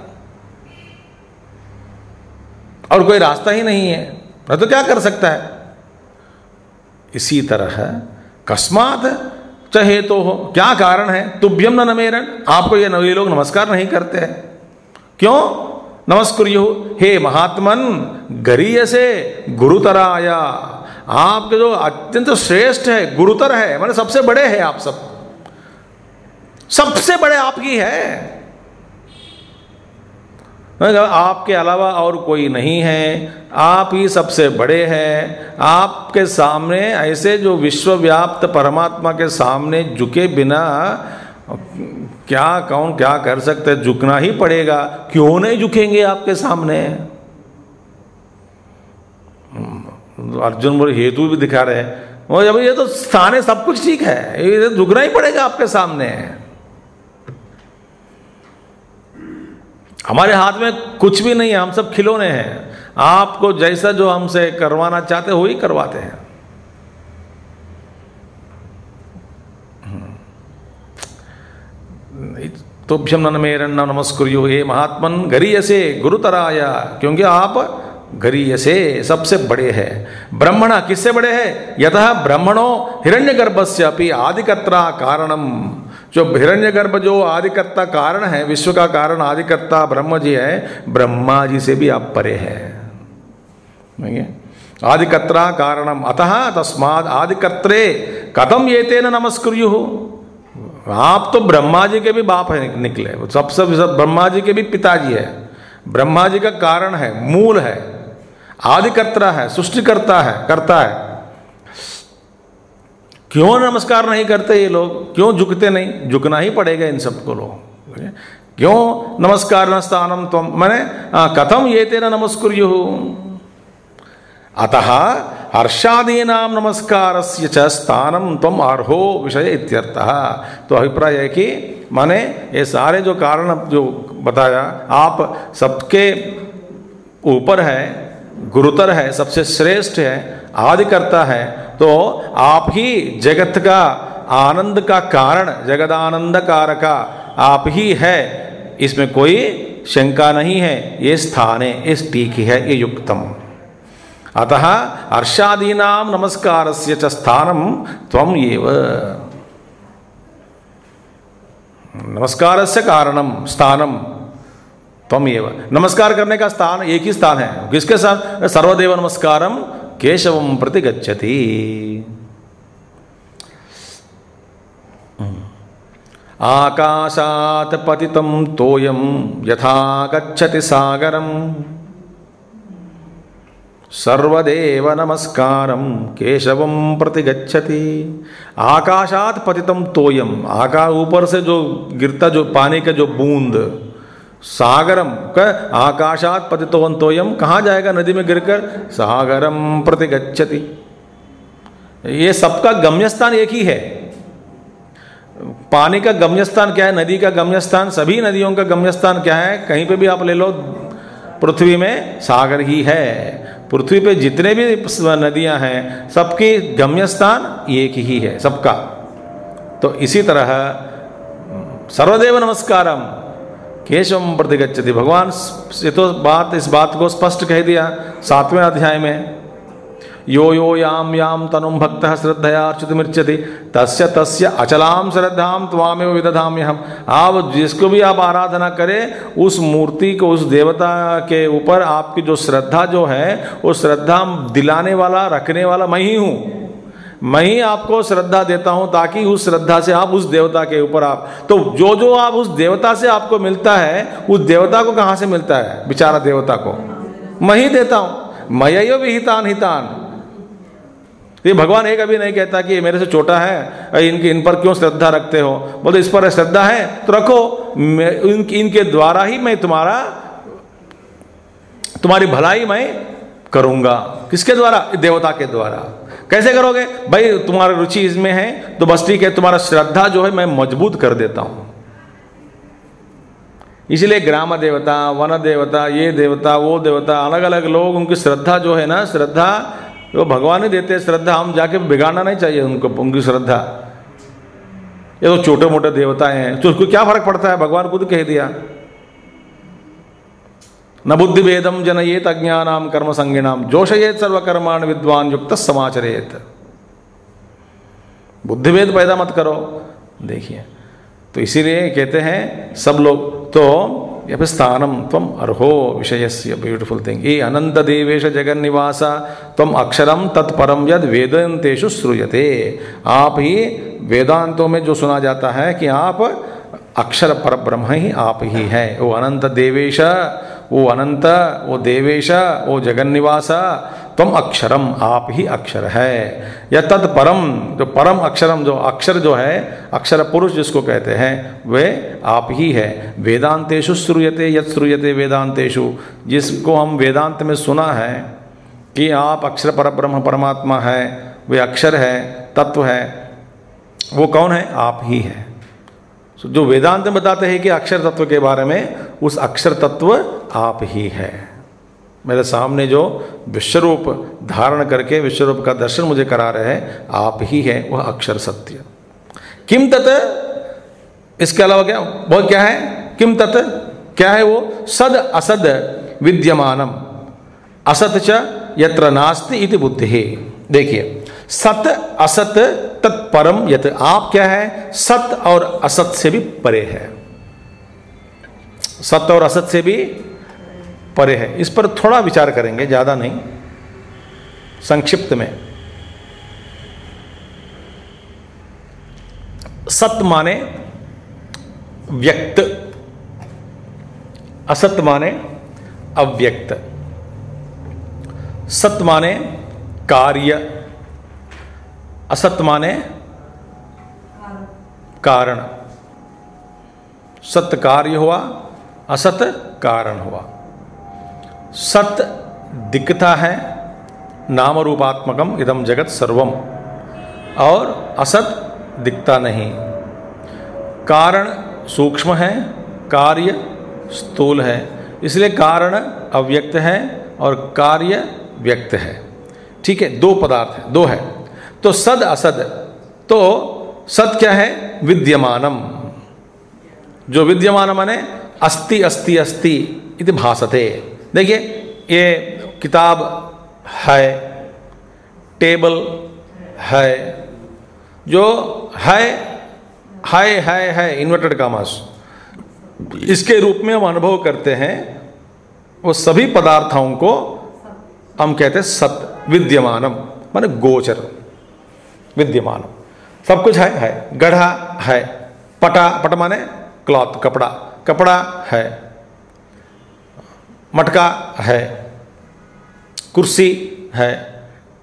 और कोई रास्ता ही नहीं है। तो क्या कर सकता है? इसी तरह कस्मात चाहे तो हो क्या कारण है? तुभ्यम न नमेरन। आपको ये ये लोग नमस्कार नहीं करते हैं। क्यों? नमस्कुर्यु। हे महात्मन गरीय से गुरुतराया। आपके जो अत्यंत श्रेष्ठ है, गुरुतर है मैंने सबसे बड़े हैं आप सब। सबसे बड़े आपकी है। आपके अलावा और कोई नहीं है। आप ही सबसे बड़े हैं। आपके सामने ऐसे जो विश्वव्याप्त परमात्मा के सामने झुके बिना, क्या कौन क्या कर सकते झुकना ही पड़ेगा। क्यों नहीं झुकेंगे आपके सामने? अर्जुन बोले, हेतु भी दिखा रहे हैं। वो जब ये तो स्थान है, सब कुछ ठीक है। ये तो झुकना ही पड़ेगा आपके सामने। हमारे हाथ में कुछ भी नहीं है, हम सब खिलौने हैं। आपको जैसा जो हमसे करवाना चाहते हो ही करवाते हैं। तुभ्यम नन मेर नमस्कुर्यो, हे महात्मन, गरीयसे, गुरुतराया, क्योंकि आप गरीयसे सबसे बड़े हैं। ब्रह्मण किससे बड़े हैं? यतः ब्रह्मणो हिरण्य गर्भ से अपनी आदिकत्रा कारणम। जो हिरण्य गर्भ जो आदिकर्ता कारण है, विश्व का कारण आदिकर्ता ब्रह्म जी है, ब्रह्मा जी से भी आप परे हैं। आदिकर्ता कारणम। अतः तस्माद आदिकर्त्रे कथम ये तेन नमस्कुर्यु? आप तो ब्रह्मा जी के भी बाप है, निकले। सबसे सब ब्रह्मा जी के भी पिताजी है। ब्रह्मा जी का कारण है, मूल है। आदिकर्ता है, सृष्टिकर्ता है, करता है। क्यों नमस्कार नहीं करते ये लोग? क्यों झुकते नहीं? झुकना ही पड़ेगा इन सबको लोग क्यों नमस्कार न स्थानम तुम मैंने कथम ये तेरा नमस्कुर्यु? अतः हर्षादीना नमस्कार से स्थानम तुम अर्हो विषय इत्यर्थः। तो अभिप्राय है कि माने ये सारे जो कारण जो बताया, आप सबके ऊपर है गुरुतर है, सबसे श्रेष्ठ है आदि करता है तो आप ही जगत का आनंद का कारण, जगदानंद कारका आप ही है। इसमें कोई शंका नहीं है, ये स्थान है इस टीक है, ये युक्तम। अतः हर्षादीना नमस्कार से स्थानम तम नमस्कार से कारणम स्थानम। तम एव नमस्कार करने का स्थान, एक ही स्थान है। किसके साथ? सर्वदेव नमस्कारम केशवम प्रति गच्छति। आकाशात पतितम तोयम यथा गच्छति सागरम सर्वदेव नमस्कारम केशवम प्रति गच्छति। आकाशात पतितम तोयम आकाश ऊपर से जो गिरता, जो पानी का जो बूंद सागरम का आकाशात पतितोवन तोयम कहाँ जाएगा नदी में गिरकर? सागरम प्रति गच्छति। ये सबका गम्यस्थान एक ही है। पानी का गम्यस्थान क्या है? नदी का गम्यस्थान, सभी नदियों का गम्यस्थान क्या है? कहीं पे भी आप ले लो, पृथ्वी में सागर ही है। पृथ्वी पे जितने भी नदियाँ हैं, सबकी गम्य स्थान एक ही है, सबका। तो इसी तरह, सर्वदेव नमस्कारम। केशव प्रतिगच्छति भगवान ये तो बात इस बात को स्पष्ट कह दिया सातवें अध्याय में। यो यो याम याम तनुम भक्त श्रद्धयाच्युतमिर्चति तस्य तस्य अचलाम श्रद्धाम त्वामेव विदधाम्य हम आप जिसको भी आप आराधना करें, उस मूर्ति को, उस देवता के ऊपर आपकी जो श्रद्धा जो है, वो श्रद्धा दिलाने वाला, रखने वाला मैं ही हूँ। मैं ही आपको श्रद्धा देता हूँ ताकि उस श्रद्धा से आप उस देवता के ऊपर आप। तो जो जो आप उस देवता से आपको मिलता है उस देवता को कहाँ से मिलता है? बेचारा देवता को। मैं ही देता हूँ। मयो भी हितान हितान। ये भगवान एक अभी नहीं कहता कि ये मेरे से छोटा है इनके इन पर क्यों श्रद्धा रखते हो? बोलते इस पर श्रद्धा है तो रखो। इन, इनके द्वारा ही मैं तुम्हारा तुम्हारी भलाई मैं करूँगा। किसके द्वारा? देवता के द्वारा। कैसे करोगे? भाई, तुम्हारी रुचि इसमें है तो बस ठीक है, तुम्हारा श्रद्धा जो है, मैं मज़बूत कर देता हूँ। इसलिए ग्राम देवता, वन देवता, ये देवता, वो देवता अलग अलग लोग, उनकी श्रद्धा जो है ना, श्रद्धा, वो भगवान ही देते श्रद्धा, हम जाके बिगाड़ना नहीं चाहिए उनको, उनकी श्रद्धा। ये तो छोटे मोटे देवता हैं तो उसको क्या फ़र्क पड़ता है? भगवान खुद कह दिया। न बुद्धि भेदम जनयेत अज्ञानाम कर्म संज्ञानाम जोशयेत सर्वकर्माण विद्वान युक्त समाचरेत। बुद्धि भेद पैदा मत करो। देखिए तो इसीलिए कहते हैं सब लोग तो स्थानम तम अर्हो विषय से ब्यूटिफुल थिंग ये अनंत देवेश जगन्निवास तम अक्षरम तत्परम यद वेदांतेषु श्रूयते। आप ही वेदांतों में जो सुना जाता है कि आप अक्षर पर ब्रह्म ही आप ही है। वो अनंत देवेश वो अनंत, वो देवेश, वो जगन्निवास तुम अक्षरम आप ही अक्षर है। या तद परम, जो परम अक्षरम जो अक्षर जो है, अक्षर पुरुष जिसको कहते हैं, वे आप ही है। वेदांतेशु श्रूयते यद श्रूयते वेदांतेशु जिसको हम वेदांत में सुना है कि आप अक्षर पर ब्रह्म परमात्मा है, वे अक्षर है, तत्व है, वो कौन है? आप ही है। जो वेदांत में बताते हैं कि अक्षर तत्व के बारे में उस अक्षर तत्व आप ही है। मेरे सामने जो विश्वरूप धारण करके विश्वरूप का दर्शन मुझे करा रहे हैं, आप ही है, वह अक्षर सत्य। किम तत्? इसके अलावा क्या? वो क्या है? किम तत्? क्या है वो? सद असद विद्यमानम। असत च यत्र नास्ति इति बुद्धि। देखिए, सत असत तत्परम यत। आप क्या है? सत और असत से भी परे है। सत्य और असत से भी परे है। इस पर थोड़ा विचार करेंगे, ज़्यादा नहीं। संक्षिप्त में। सत माने व्यक्त। असत माने अव्यक्त। सत माने कार्य। असत माने कारण। सत्य कार्य हुआ असत कारण हुआ। सत दिखता है, नाम रूपात्मकम, इदम जगत सर्वम। और असत दिखता नहीं। कारण सूक्ष्म है, कार्य स्थूल है। इसलिए कारण अव्यक्त है और कार्य व्यक्त है। ठीक है, दो पदार्थ है, दो है। तो सद असद तो सद क्या है? विद्यमानम। जो विद्यमान माने अस्ति अस्ति अस्ति इति भासते। देखिए, ये किताब है, टेबल है, जो है है है है इन्वर्टेड कामास इसके रूप में हम अनुभव करते हैं, वो सभी पदार्थों को हम कहते हैं सत, विद्यमानम, माने गोचर विद्यमान सब कुछ है है, गढ़ा, है, पटा, पट माने क्लॉथ कपड़ा। कपड़ा है, मटका है, कुर्सी है,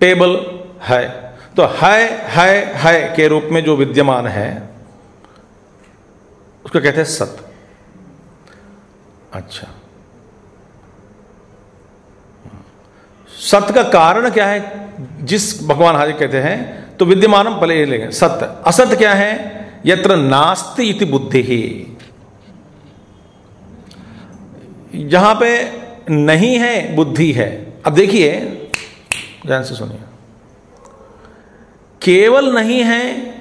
टेबल है। तो है है है के रूप में जो विद्यमान है, उसको कहते हैं सत। अच्छा। सत्य का कारण क्या है? जिस भगवान हाजिर कहते हैं तो विद्यमानम पहले लेंगे। सत्य असत क्या है? यत्र नास्ति इति बुद्धि। ही जहाँ पे नहीं है, बुद्धि है। अब देखिए, ध्यान से सुनिए। केवल नहीं है,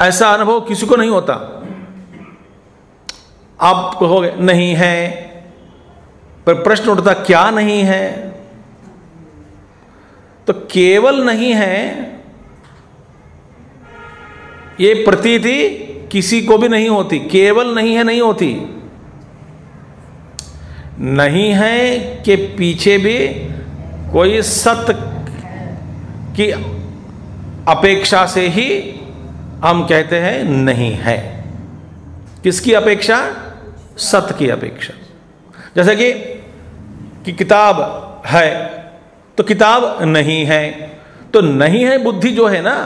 ऐसा अनुभव किसी को नहीं होता। आप कहोगे, नहीं है, पर प्रश्न उठता, क्या नहीं है? तो केवल नहीं है, ये प्रतीति किसी को भी नहीं होती। केवल नहीं है, नहीं होती। नहीं है कि पीछे भी कोई सत्य की अपेक्षा से ही हम कहते हैं नहीं है। किसकी अपेक्षा? सत्य की अपेक्षा। जैसे कि कि किताब है तो किताब नहीं है। तो नहीं है बुद्धि जो है ना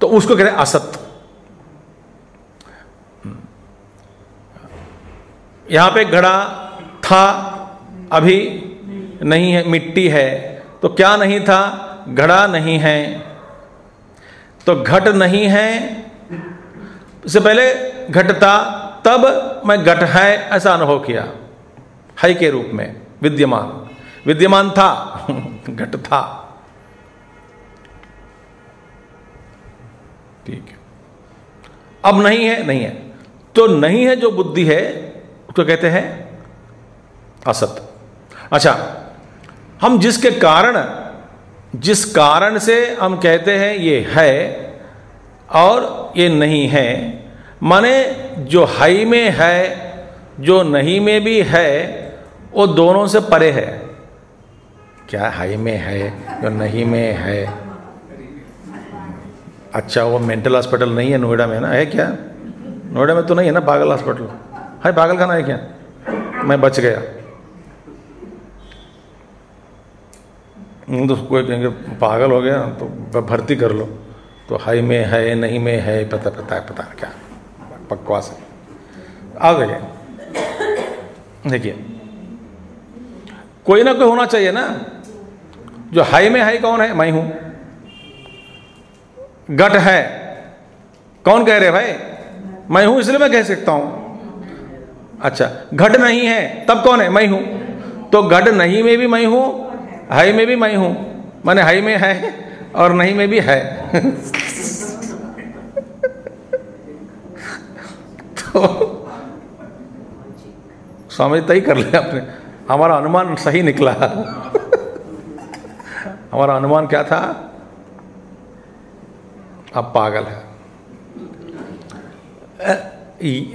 तो उसको कहते हैं असत्य। यहाँ पे घड़ा था, अभी नहीं है, मिट्टी है तो क्या नहीं था? घड़ा नहीं है। तो घट नहीं है, इससे पहले घट था तब मैं घट है, ऐसा अनुभव किया, है के रूप में, विद्यमान। विद्यमान था, घट था। ठीक है। अब नहीं है नहीं है। तो नहीं है जो बुद्धि है, उसको कहते हैं असत। अच्छा हम जिसके कारण, जिस कारण से हम कहते हैं ये है और ये नहीं है, माने जो हाई में है, जो नहीं में भी है, वो दोनों से परे है। क्या हाई में है, जो नहीं में है? अच्छा वो मेंटल हॉस्पिटल नहीं है नोएडा में ना? है क्या? नोएडा में तो नहीं है ना, पागल हॉस्पिटल है, पागल खाना है क्या? मैं बच गया। तो कोई कहेंगे, पागल हो गया तो भर्ती कर लो। तो हाई में है, नहीं में है, पता पता है पता क्या। बकवास है। आ गए देखिए, कोई ना कोई होना चाहिए ना। जो हाई में हाई कौन है? मैं हूँ। गट है। कौन कह रहे भाई? मैं हूँ, इसलिए मैं कह सकता हूँ। अच्छा घट नहीं है, तब कौन है? मैं हूँ। तो घट नहीं में भी मैं हूँ हाई में भी मैं हूँ, माने हाई में है और नहीं में भी है। तो स्वामी तय कर लिया आपने, हमारा अनुमान सही निकला। हमारा अनुमान क्या था? अब पागल है।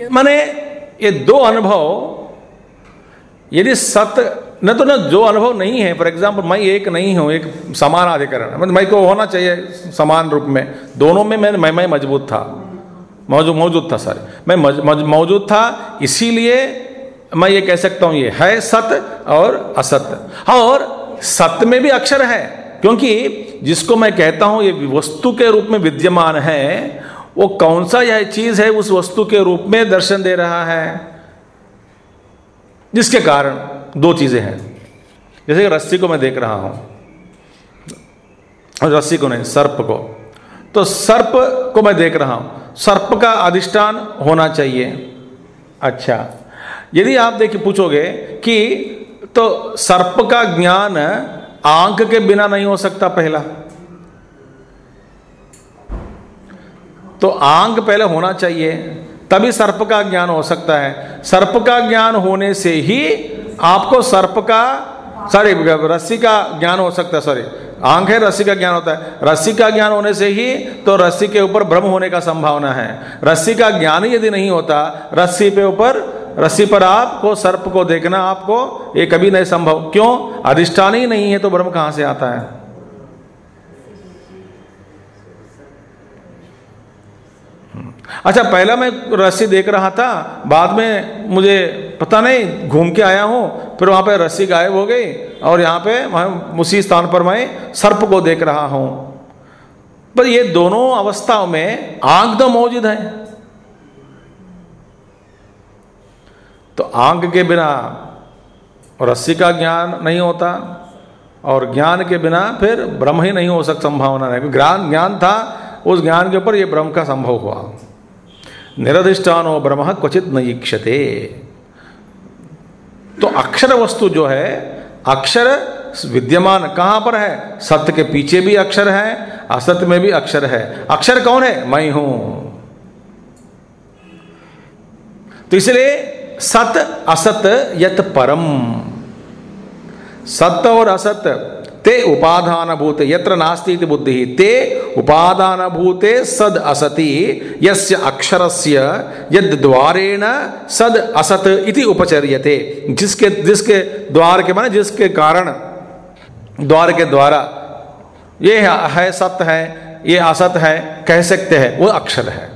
माने ये दो अनुभव, यदि सत्य न तो ना जो अनुभव नहीं है फॉर एग्ज़ाम्पल मैं एक नहीं हूँ एक समान अधिकरण मतलब मैं को होना चाहिए समान रूप में। दोनों में मैं मैं, मैं मज़बूत था। मौजूद मौजूद था सर मैं मज, मज, मौजूद था इसीलिए मैं ये कह सकता हूँ ये है सत्य और असत्य हाँ और सत्य में भी अक्षर है क्योंकि जिसको मैं कहता हूँ ये वस्तु के रूप में विद्यमान है वो कौन सा यह चीज़ है उस वस्तु के रूप में दर्शन दे रहा है? जिसके कारण? दो चीज़ें हैं। जैसे कि रस्सी को मैं देख रहा हूँ रस्सी को नहीं, सर्प को। तो सर्प को मैं देख रहा हूँ। सर्प का अधिष्ठान होना चाहिए। अच्छा यदि आप देखिए पूछोगे कि तो सर्प का ज्ञान आँख के बिना नहीं हो सकता पहला। तो आँख पहले होना चाहिए, तभी सर्प का ज्ञान हो सकता है। सर्प का ज्ञान होने से ही आपको सर्प का, सॉरी, रस्सी का ज्ञान हो सकता है, सॉरी, आँख है, रस्सी का ज्ञान होता है। रस्सी का ज्ञान होने से ही तो रस्सी के ऊपर भ्रम होने का संभावना है। रस्सी का ज्ञान यदि नहीं होता, रस्सी पे ऊपर, रस्सी पर आपको, सर्प को देखना आपको, ये कभी नहीं संभव। क्यों? अधिष्ठान ही नहीं है तो भ्रम कहाँ से आता है? अच्छा पहला मैं रस्सी देख रहा था, बाद में मुझे पता नहीं, घूम के आया हूँ, फिर वहाँ पे रस्सी गायब हो गई और यहाँ पे उसी स्थान पर मैं सर्प को देख रहा हूँ। पर ये दोनों अवस्थाओं में आँख तो मौजूद है। तो आँख के बिना रस्सी का ज्ञान नहीं होता और ज्ञान के बिना फिर ब्रह्म ही नहीं हो सकता, संभावना नहीं। ज्ञान ज्ञान था, उस ज्ञान के ऊपर यह ब्रह्म का संभव हुआ। निरधिष्ठानो ब्रह्म क्वचित न ईक्षते। तो अक्षर वस्तु जो है, अक्षर विद्यमान कहाँ पर है? सत्य के पीछे भी अक्षर है, असत्य में भी अक्षर है। अक्षर कौन है? मैं हूँ। तो इसलिए सत, असत, यत परम। सत्य और असत्य ते उपादान भूते यत्र नास्ति इति बुद्धि, ते उपादान भूते सद असति, यस्य अक्षरस्य यद द्वारेण सद असत इति उपचर्यते। जिसके जिसके द्वार के माने, जिसके कारण, द्वार के द्वारा, ये है सत्य है, ये असत है, कह सकते हैं, वो अक्षर है।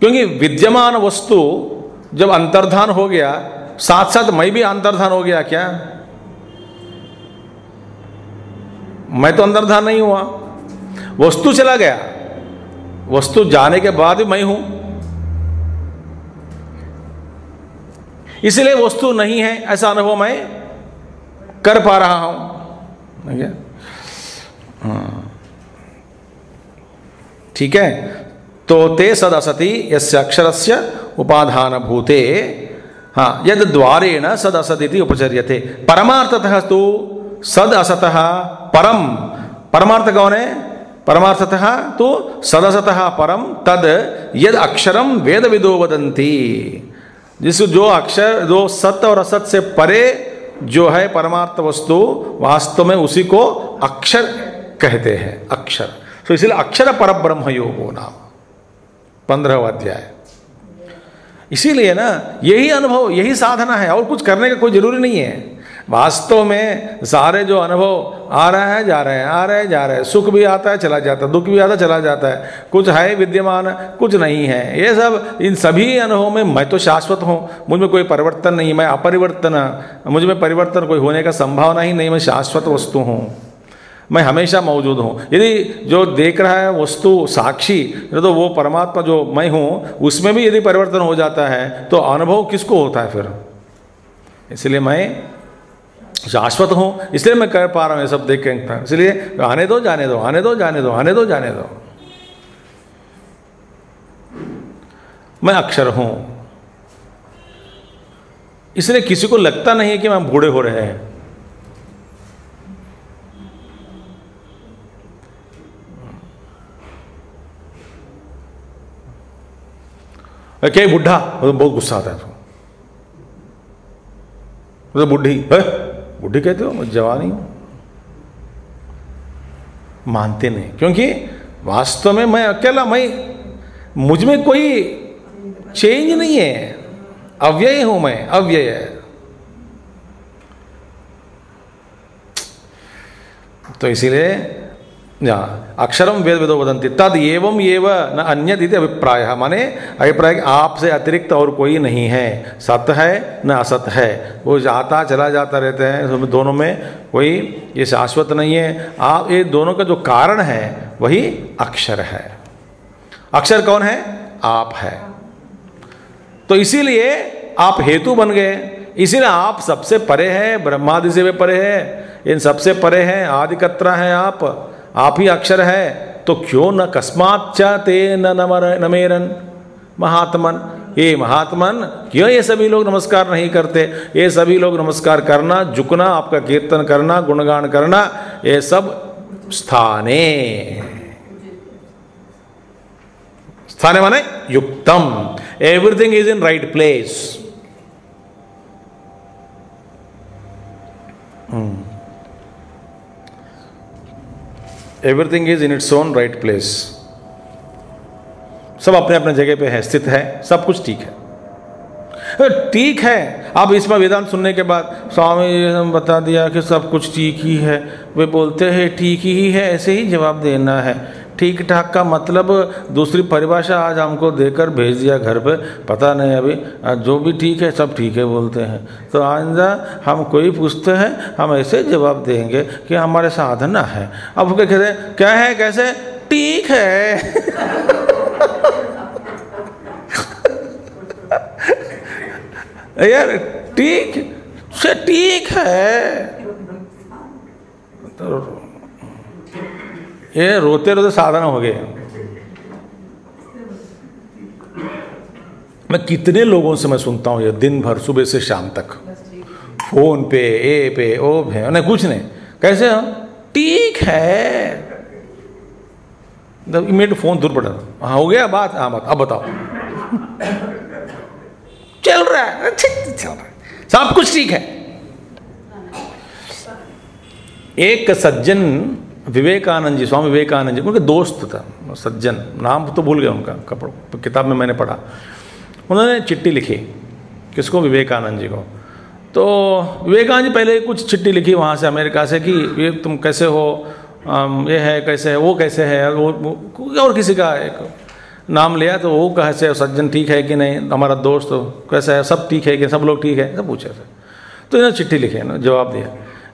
क्योंकि विद्यमान वस्तु जब अंतर्धान हो गया साथ साथ मैं भी अंतर्धान हो गया क्या? मैं तो अंतर्धान नहीं हुआ। वस्तु चला गया। वस्तु जाने के बाद भी मैं हूँ। इसलिए वस्तु नहीं है, ऐसा अनुभव मैं कर पा रहा हूँ। हाँ। ठीक है। तो ते सद असति यस्य अक्षरस्य उपाधान भूते हाँ यद द्वारेण असति उपचर्यते। परमार्थतः तो सद असतः परम। परमार्थ कौन है परमार्थतः तो सदसतः परम, तद यद अक्षरम वेद विदो वदंती जिस जो अक्षर, जो सत्य और असत से परे जो है परमार्थ वस्तु, वास्तव में उसी को अक्षर कहते हैं, अक्षर। तो इसलिए अक्षर पर ब्रह्म योगो नाम। पंद्रहवा अध्याय। इसीलिए ना, यही अनुभव, यही साधना है, और कुछ करने का कोई ज़रूरी नहीं है। वास्तव में सारे जो अनुभव आ रहे हैं, जा रहे हैं, आ रहे हैं, जा रहे हैं। सुख भी आता है, चला जाता है। दुख भी आता है, चला जाता है। कुछ है विद्यमान, कुछ नहीं है। ये सब, इन सभी अनुभव में मैं तो शाश्वत हूँ। मुझमें कोई परिवर्तन नहीं, मैं अपरिवर्तन, मुझमें परिवर्तन कोई होने का संभावना ही नहीं, मैं शाश्वत वस्तु हूँ। मैं हमेशा मौजूद हूँ। यदि जो देख रहा है वस्तु, साक्षी तो वो परमात्मा जो मैं हूँ, उसमें भी यदि परिवर्तन हो जाता है तो अनुभव किसको होता है फिर? इसलिए मैं शाश्वत हूँ, इसलिए मैं कह पा रहा हूँ, ये सब देख के इसलिए आने दो, जाने दो, आने दो, जाने दो, आने दो, जाने दो। मैं अक्षर हूँ। इसलिए किसी को लगता नहीं है कि मैं बूढ़े हो रहे हैं। क्या बुढ़ा? बहुत गुस्सा आता है। तो बुढ़ी, है? बुढ़े कहते हो, मैं जवानी हूँ मानते नहीं। क्योंकि वास्तव में मैं अकेला, मैं, मुझमें कोई चेंज नहीं है। अव्यय हूँ मैं, अव्यय। है तो इसीलिए अक्षरम वेद वेदो वदंती तद एवं एव न अन्य अभिप्राय माने अभिप्राय आपसे अतिरिक्त और कोई नहीं है सत्य है न असत है वो जाता चला जाता रहते हैं तो दोनों में कोई ये शाश्वत नहीं है आप ये दोनों का जो कारण है वही अक्षर है अक्षर कौन है आप है तो इसीलिए आप हेतु बन गए। इसीलिए आप सबसे परे हैं, ब्रह्मादि से भी परे हैं, इन सबसे परे हैं, आदिकत्रा हैं आप। आप ही अक्षर है तो क्यों न कस्मात ते न नमेरन? महात्मन। ये महात्मन, क्यों ये सभी लोग नमस्कार नहीं करते? ये सभी लोग नमस्कार करना, झुकना, आपका कीर्तन करना, गुणगान करना, ये सब स्थाने। स्थाने माने युक्तम। Everything is in right place everything is in its own right place सब अपने अपने जगह पे है, स्थित है, सब कुछ ठीक है। ठीक है। अब इसमें वेदांत सुनने के बाद, स्वामी ने बता दिया कि सब कुछ ठीक ही है। वे बोलते हैं, ठीक ही है, ऐसे ही जवाब देना है। ठीक ठाक का मतलब दूसरी परिभाषा आज हमको देकर भेज दिया घर पे, पता नहीं अभी। जो भी ठीक है, सब ठीक है बोलते हैं। तो आइंदा, हम कोई पूछते हैं, हम ऐसे जवाब देंगे कि हमारे साधना है। अब क्या कहते हैं, क्या है, कैसे? ठीक है। यार, ठीक से ठीक है। तो ये रोते रोते साधन हो गए मैं कितने लोगों से मैं सुनता हूँ ये दिन भर, सुबह से शाम तक। फ़ोन पे, ए पे, ओ पे नहीं, कुछ नहीं। कैसे हम? ठीक है। इमीडिएट फ़ोन दूर पड़ा। हाँ हो गया बात? हाँ बात। अब बताओ। चल रहा है। चल रहा है। सब कुछ ठीक है। एक सज्जन विवेकानंद जी स्वामी विवेकानंद जी उनके दोस्त था सज्जन नाम तो भूल गया उनका कपड़ किताब में मैंने पढ़ा। उन्होंने चिट्ठी लिखी किसको? विवेकानंद जी को। तो विवेकानंद जी पहले कुछ चिट्ठी लिखी वहाँ से अमेरिका से कि ये तुम कैसे हो? ये है कैसे है? वो कैसे है? वो, वो और किसी का एक नाम लिया तो वो कैसे सज्जन ठीक है कि नहीं? हमारा दोस्त कैसा है? सब ठीक है कि सब लोग ठीक है? सब पूछे थे। तो इन्होंने चिट्ठी लिखी ना जवाब दिया।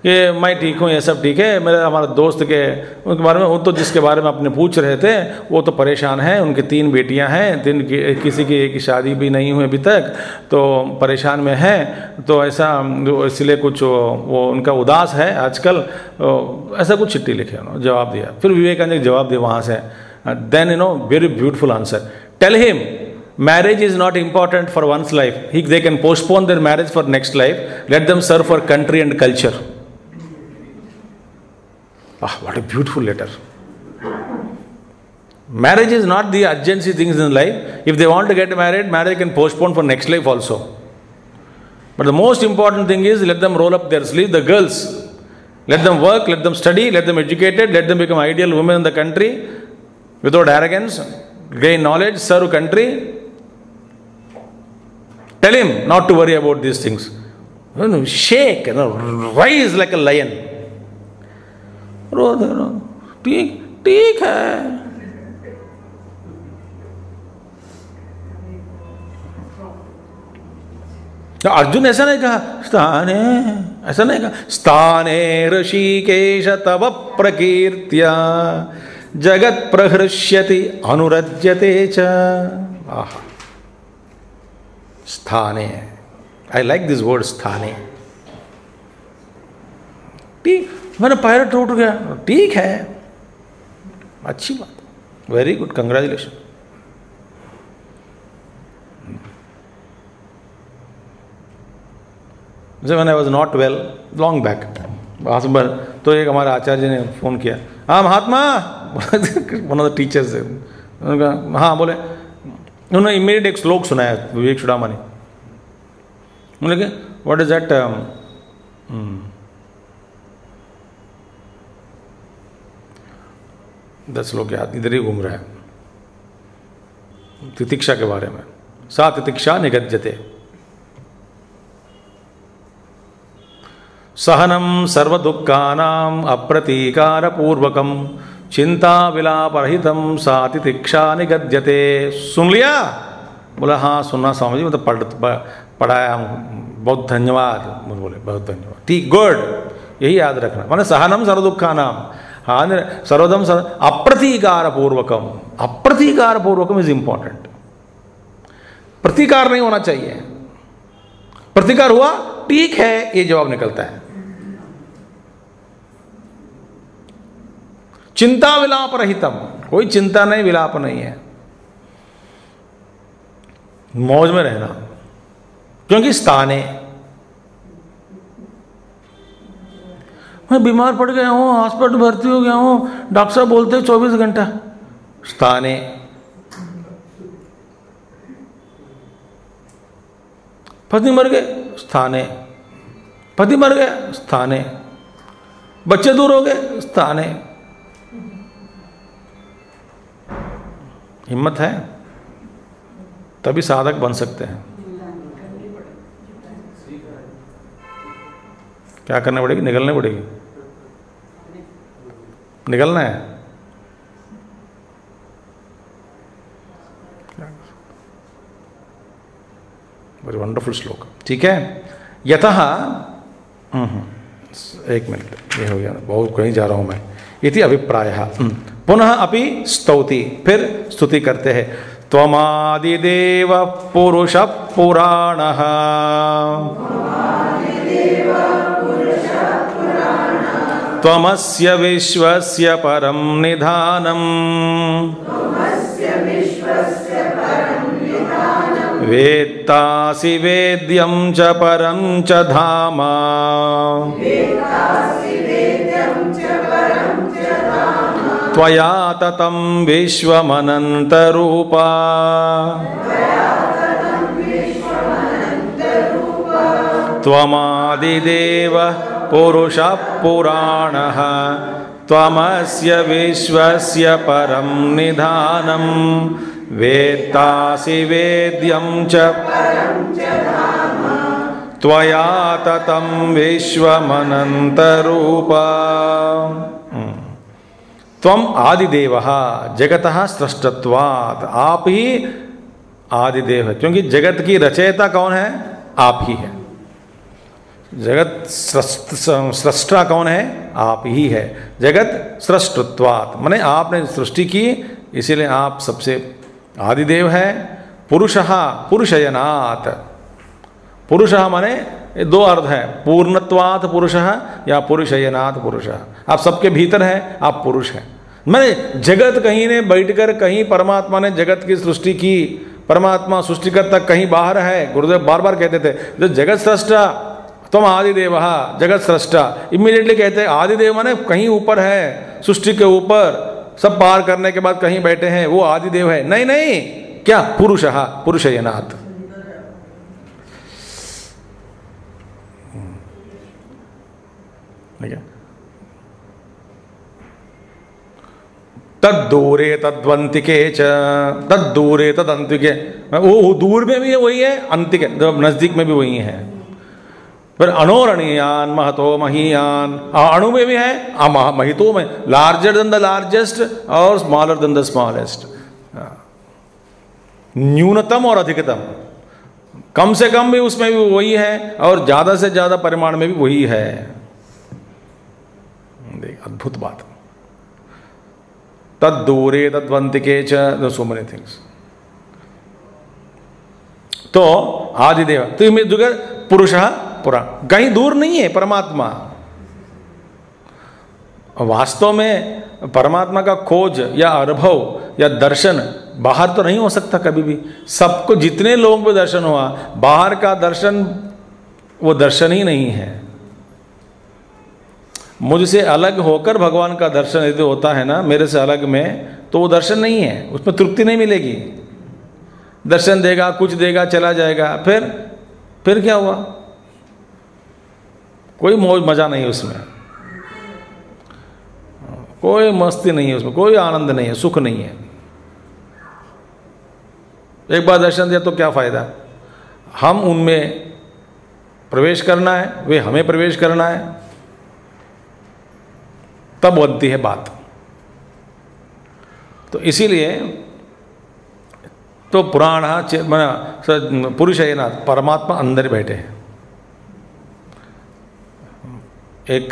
कि मैं ठीक हूँ ये सब ठीक है मेरे हमारे दोस्त के उनके बारे में वो तो जिसके बारे में अपने पूछ रहे थे वो तो परेशान हैं उनकी तीन बेटियाँ हैं तीन किसी की एक शादी भी नहीं हुई अभी तक तो परेशान में हैं तो ऐसा इसलिए कुछ वो उनका उदास है आजकल ऐसा कुछ चिट्ठी लिखे उन्होंने जवाब दिया। फिर विवेकानंद जवाब दिया वहाँ से then you know very beautiful answer tell him marriage is not important for one's life. He, they can postpone their marriage for next life. Let them serve for country and culture. Ah, what a beautiful letter. Marriage is not the urgency things in life. If they want to get married, marriage can postpone for next life also. But the most important thing is let them roll up their sleeves, the girls. Let them work, let them study, let them educated, let them become ideal women in the country without arrogance, gain knowledge, serve country. Tell him not to worry about these things. Shake, rise like a lion. रो दे रो ठीक ठीक है। तो अर्जुन ऐसा नहीं कहा, स्थाने, ऐसा नहीं कहा, स्थाने ऋषिकेश तव प्रकीर्त्या, जगत प्रहृष्यति, अनुरज्यते च। स्थाने। आई लाइक दिस वर्ड स्थाने। ठीक। मेरा पैर टूट गया। ठीक है। अच्छी बात। वेरी गुड कंग्रेचुलेशन जब मैंने was not well long back हसबर तो एक हमारे आचार्य ने फ़ोन किया। हाँ महात्मा! वन ऑफ़ द टीचर्स हाँ। बोले। उन्होंने इमीडिएट एक श्लोक सुनाया, विवेक चुड़ामा ने। उन्होंने कहा व्हाट इज़ दैट दस लोग याद, इधर ही घूम रहे हैं। तितिक्षा के बारे में। सा तितिक्षा सर्व दुखानाम अप्रतीकार पूर्वकम चिंता विलापरहितम सातितिक्षा निगद्यते। सुन लिया? बोला हाँ सुनना स्वामी जी मतलब पढ़ पढ़ाया हम बहुत धन्यवाद। बोले, बहुत धन्यवाद। ठीक, गुड। यही याद रखना। मैंने सहनम सर्व दुखा नाम हाँ सर्वदम सर्व अप्रतीकार पूर्वकम अप्रतीकार पूर्वकम इज़ इंपॉर्टेंट प्रतिकार नहीं होना चाहिए. प्रतिकार हुआ, ठीक है, ये जवाब निकलता है. चिंता विलाप रहितम कोई चिंता नहीं, विलाप नहीं है. मौज में रहना, क्योंकि स्थाने मैं बीमार पड़ गया हूँ हॉस्पिटल भर्ती हो गया हूँ। डॉक्टर साहब बोलते चौबीस घंटा। स्थाने। पति मर गए। स्थाने। पति मर गए स्थाने। बच्चे दूर हो गए। स्थाने। हिम्मत है तभी साधक बन सकते हैं। क्या करना पड़ेगी? निकलने पड़ेगी। निकलना है। वंडरफुल श्लोक। ठीक है? यथ हम्म, हम्म, एक मिनट ये हो गया। बहुत कहीं जा रहा हूँ मैं। इति अभिप्राय। हम्म, पुनः अपि स्तौति फिर स्तुति करते हैं। त्वमादिदेव पुरुष पुराण त्वमस्य विश्वस्य परं निधानम् वेत्तासि वेद्यं च परं च धाम। त्वया ततं विश्वमनन्तरूपा। त्वमादिदेव पुरुषः पुराणः। त्वमस्य विश्वस्य परं निधानं। वेत्तासि वेद्यं च। त्वया ततं विश्वमनन्तरूपा। त्वम आदिदेव, जगत सृष्टत्वात् आप ही आदिदेव। है क्योंकि जगत की रचयिता कौन है? आप ही है। जगत सृष्टा कौन है? आप ही है। जगत सृष्टत्वात्। मैंने आपने सृष्टि की, इसीलिए आप सबसे आदिदेव है। पुरुष पुरुषयनात्। पुरुष माने दो अर्थ है। पूर्णत्वात पुरुष, या पुरुषयनाथ पुरुष। आप सबके भीतर हैं, आप पुरुष हैं। मैंने जगत कहीं ने बैठकर कहीं परमात्मा ने जगत की सृष्टि की, परमात्मा सृष्टिकर्ता कहीं बाहर है। गुरुदेव बार बार कहते थे, जो जगत सृष्टा तुम आदिदेव जगत सृष्टा। इमीडिएटली कहते हैं, आदिदेव माने कहीं ऊपर है, सृष्टि के ऊपर, सब पार करने के बाद कहीं बैठे हैं, वो आदिदेव है। नहीं नहीं, क्या? पुरुष पुरुष नाथ। तद दूरे तद्वंतिके च तद दूरे तद अंतिके वो दूर में भी है, वही है, अंतिके नज़दीक में भी वही है। फिर अणोरणीयान महतो महीयान अणु में भी है महितो में। लार्जर देन द लार्जेस्ट और स्मॉलर देन द स्मॉलेस्ट न्यूनतम और अधिकतम। कम से कम भी उसमें भी वही है और ज़्यादा से ज़्यादा परिमाण में भी वही है। अद्भुत बात। तद दूरे तद्वंतिके सो मेनी थिंग्स तो आदिदेव तो पुरुष पुराण। कहीं दूर नहीं है परमात्मा। वास्तव में परमात्मा का खोज या अनुभव या दर्शन बाहर तो नहीं हो सकता कभी भी। सबको जितने लोगों को दर्शन हुआ, बाहर का दर्शन, वो दर्शन ही नहीं है। मुझसे अलग होकर भगवान का दर्शन यदि होता है ना, मेरे से अलग में तो वो दर्शन नहीं है। उसमें तृप्ति नहीं मिलेगी। दर्शन देगा, कुछ देगा, चला जाएगा। फिर फिर क्या हुआ? कोई मौज मज़ा नहीं है उसमें। कोई मस्ती नहीं है उसमें, कोई आनंद नहीं है, सुख नहीं है। एक बार दर्शन दिया तो क्या फ़ायदा? हम उनमें प्रवेश करना है, वे हमें प्रवेश करना है। तब बनती है बात। तो इसीलिए तो पुराण पुरुष है ना, परमात्मा अंदर बैठे हैं। एक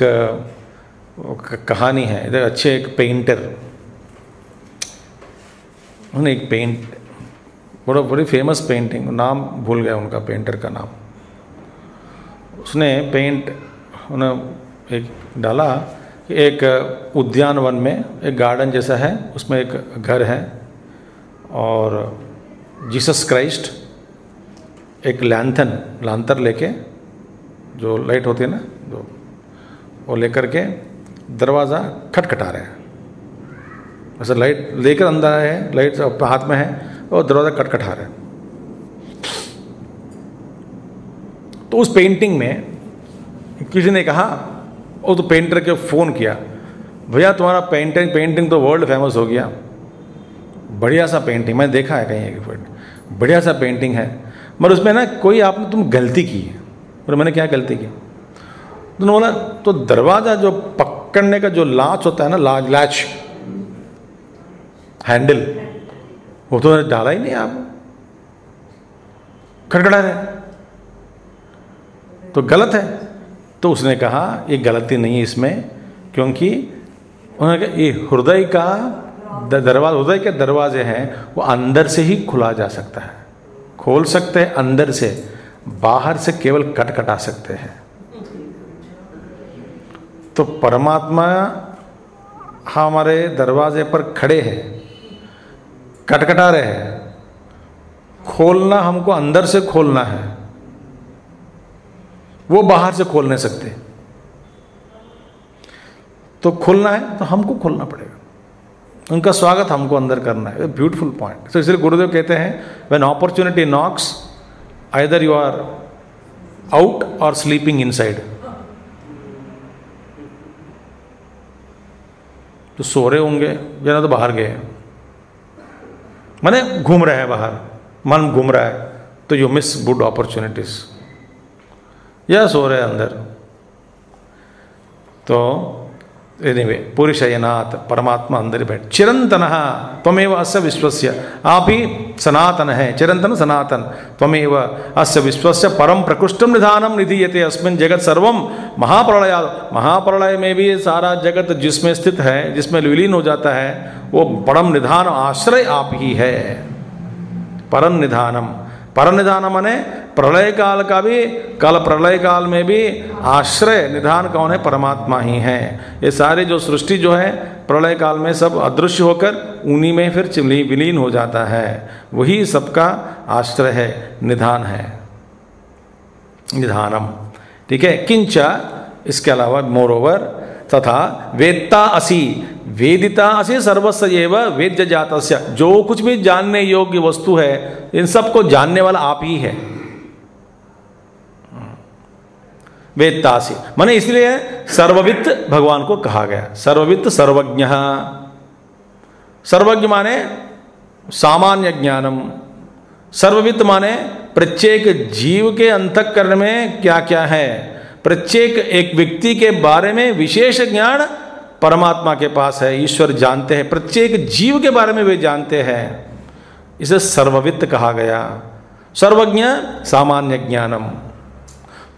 कहानी है। इधर अच्छे एक पेंटर उन्हें एक पेंट बड़ा, बड़ी फ़ेमस पेंटिंग नाम भूल गया उनका पेंटर का नाम। उसने पेंट उन्हें एक डाला एक उद्यानवन में एक गार्डन जैसा है, उसमें एक घर है और जीसस क्राइस्ट एक लैंथन लांतर लेके जो लाइट होती है ना वो लेकर के दरवाज़ा खटखटा रहे हैं। ऐसा लाइट लेकर अंदर है, लाइट हाथ में है और दरवाज़ा खटखटा रहे हैं। तो उस पेंटिंग में किसी ने कहा, और तो पेंटर के फ़ोन किया, भैया, तुम्हारा पेंटिंग पेंटिंग तो वर्ल्ड फ़ेमस हो गया। बढ़िया सा पेंटिंग मैंने देखा है कहीं एक बढ़िया सा पेंटिंग है। मगर उसमें ना कोई आपने तुम गलती की है? और मैंने क्या गलती की? तो बोला तो दरवाज़ा जो पकड़ने का जो लाच होता है ना लाच लैच, हैंडल, वो तो डाला ही नहीं आप। खड़खड़ा रहे। तो गलत है। तो उसने कहा, ये गलती नहीं है इसमें, क्योंकि उन्होंने कहा, ये हृदय का दरवाज़ा, हृदय के दरवाजे हैं, वो अंदर से ही खुला जा सकता है। खोल सकते हैं अंदर से, बाहर से केवल कट कटा सकते हैं। तो परमात्मा हमारे दरवाजे पर खड़े हैं, कटकटा रहे हैं। खोलना हमको अंदर से खोलना है। वो बाहर से खोल नहीं सकते। तो खोलना है तो हमको खोलना पड़ेगा। उनका स्वागत हमको अंदर करना है। ब्यूटीफुल पॉइंट तो इसलिए गुरुदेव कहते हैं when opportunity knocks either you are out और स्लीपिंग इनसाइड तो सो रहे होंगे या ना तो बाहर गए मैंने घूम रहे हैं बाहर, मन घूम रहा है तो यू मिस गुड अपॉर्चुनिटीज़ या सो रहे हैं अंदर। तो एनीवे पुरुषयनाथ परमात्मा अंदर बैठ चिरंतन त्वमेव अस्य विश्वस्य आप ही सनातन है चिरंतन सनातन त्वमेव अस्य विश्वस्य परम प्रकृष्टम निधानम निधीयते अस्मिन जगत सर्वम महाप्रलय महाप्रलय में भी सारा जगत जिसमें स्थित है जिसमें विलीन हो जाता है वो परम निधान आश्रय आप ही है परम निधानम पर निधान मने प्रलय काल का भी, कल प्रलय काल में भी आश्रय, निधान कौन है? परमात्मा ही है। ये सारे जो सृष्टि जो है प्रलय काल में सब अदृश्य होकर उन्हीं में फिर चिमली विलीन हो जाता है। वही सबका आश्रय है, निधान है। निधानम। ठीक है? किंच इसके अलावा मोर ओवर तथा वेत्ता असी। वेदिता असी सर्वस्व एवं वेद्य जात जो कुछ भी जानने योग्य वस्तु है, इन सबको जानने वाला आप ही है। वेदतासी मैंने इसलिए सर्ववित्त भगवान को कहा गया। सर्ववित्त सर्वज्ञ। सर्वज्ञ माने सामान्य ज्ञानम। सर्ववित्त माने प्रत्येक जीव के अंतकरण में क्या क्या है। प्रत्येक एक व्यक्ति के बारे में विशेष ज्ञान परमात्मा के पास है, ईश्वर जानते हैं। प्रत्येक जीव के बारे में वे जानते हैं। इसे सर्ववित्त कहा गया। सर्वज्ञ सामान्य ज्ञानम।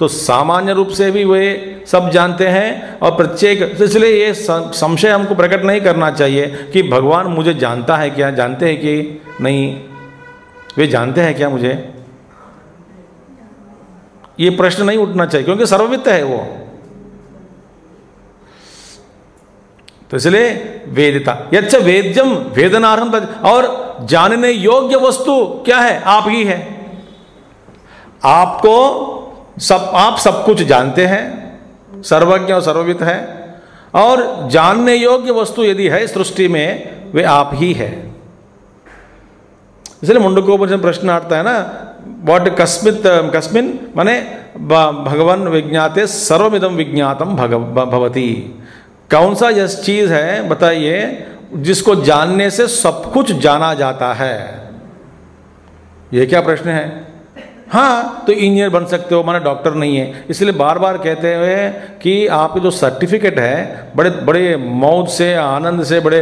तो सामान्य रूप से भी वे सब जानते हैं और प्रत्येक तो इसलिए ये संशय हमको प्रकट नहीं करना चाहिए कि भगवान मुझे जानता है क्या, जानते हैं कि नहीं? वे जानते हैं क्या मुझे? ये प्रश्न नहीं उठना चाहिए, क्योंकि सर्ववित्त है वो। तो इसलिए वेदिता, यच्च वेद्यम वेदनार्हम और जानने योग्य वस्तु क्या है? आप ही है। आपको सब, आप सब कुछ जानते हैं, सर्वज्ञ और सर्ववित है, और जानने योग्य वस्तु यदि है सृष्टि में, वे आप ही है। इसलिए मुंडको से प्रश्न आता है ना वॉट कस्मित कस्मिन माने भगवान विज्ञाते सर्वमिदम विज्ञातम भगवती कौन सा यह चीज़ है, बताइए, जिसको जानने से सब कुछ जाना जाता है? यह क्या प्रश्न है? हाँ तो इंजीनियर बन सकते हो, माना डॉक्टर नहीं है। इसलिए बार बार कहते हुए कि आप जो सर्टिफिकेट है, बड़े बड़े मौज से, आनंद से, बड़े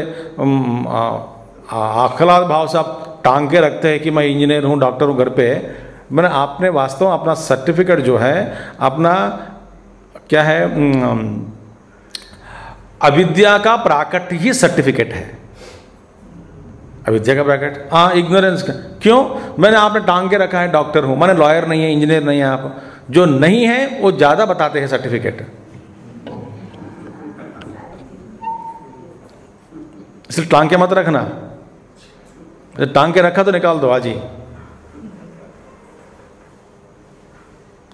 आखलाद भाव से आप टांग के रखते हैं कि मैं इंजीनियर हूँ डॉक्टर हूँ घर पे। मैंने आपने वास्तव में अपना सर्टिफिकेट जो है, अपना, क्या है अविद्या का प्राकट ही सर्टिफिकेट है। अविद्या का ब्रैकेट हाँ इग्नोरेंस का। क्यों? मैंने आपने टांग के रखा है डॉक्टर हूँ। मैंने लॉयर नहीं है इंजीनियर नहीं है आप। जो नहीं है, वो ज़्यादा बताते हैं सर्टिफिकेट इसलिए टांग के मत रखना। टांग के रखा तो निकाल दो, आज। ही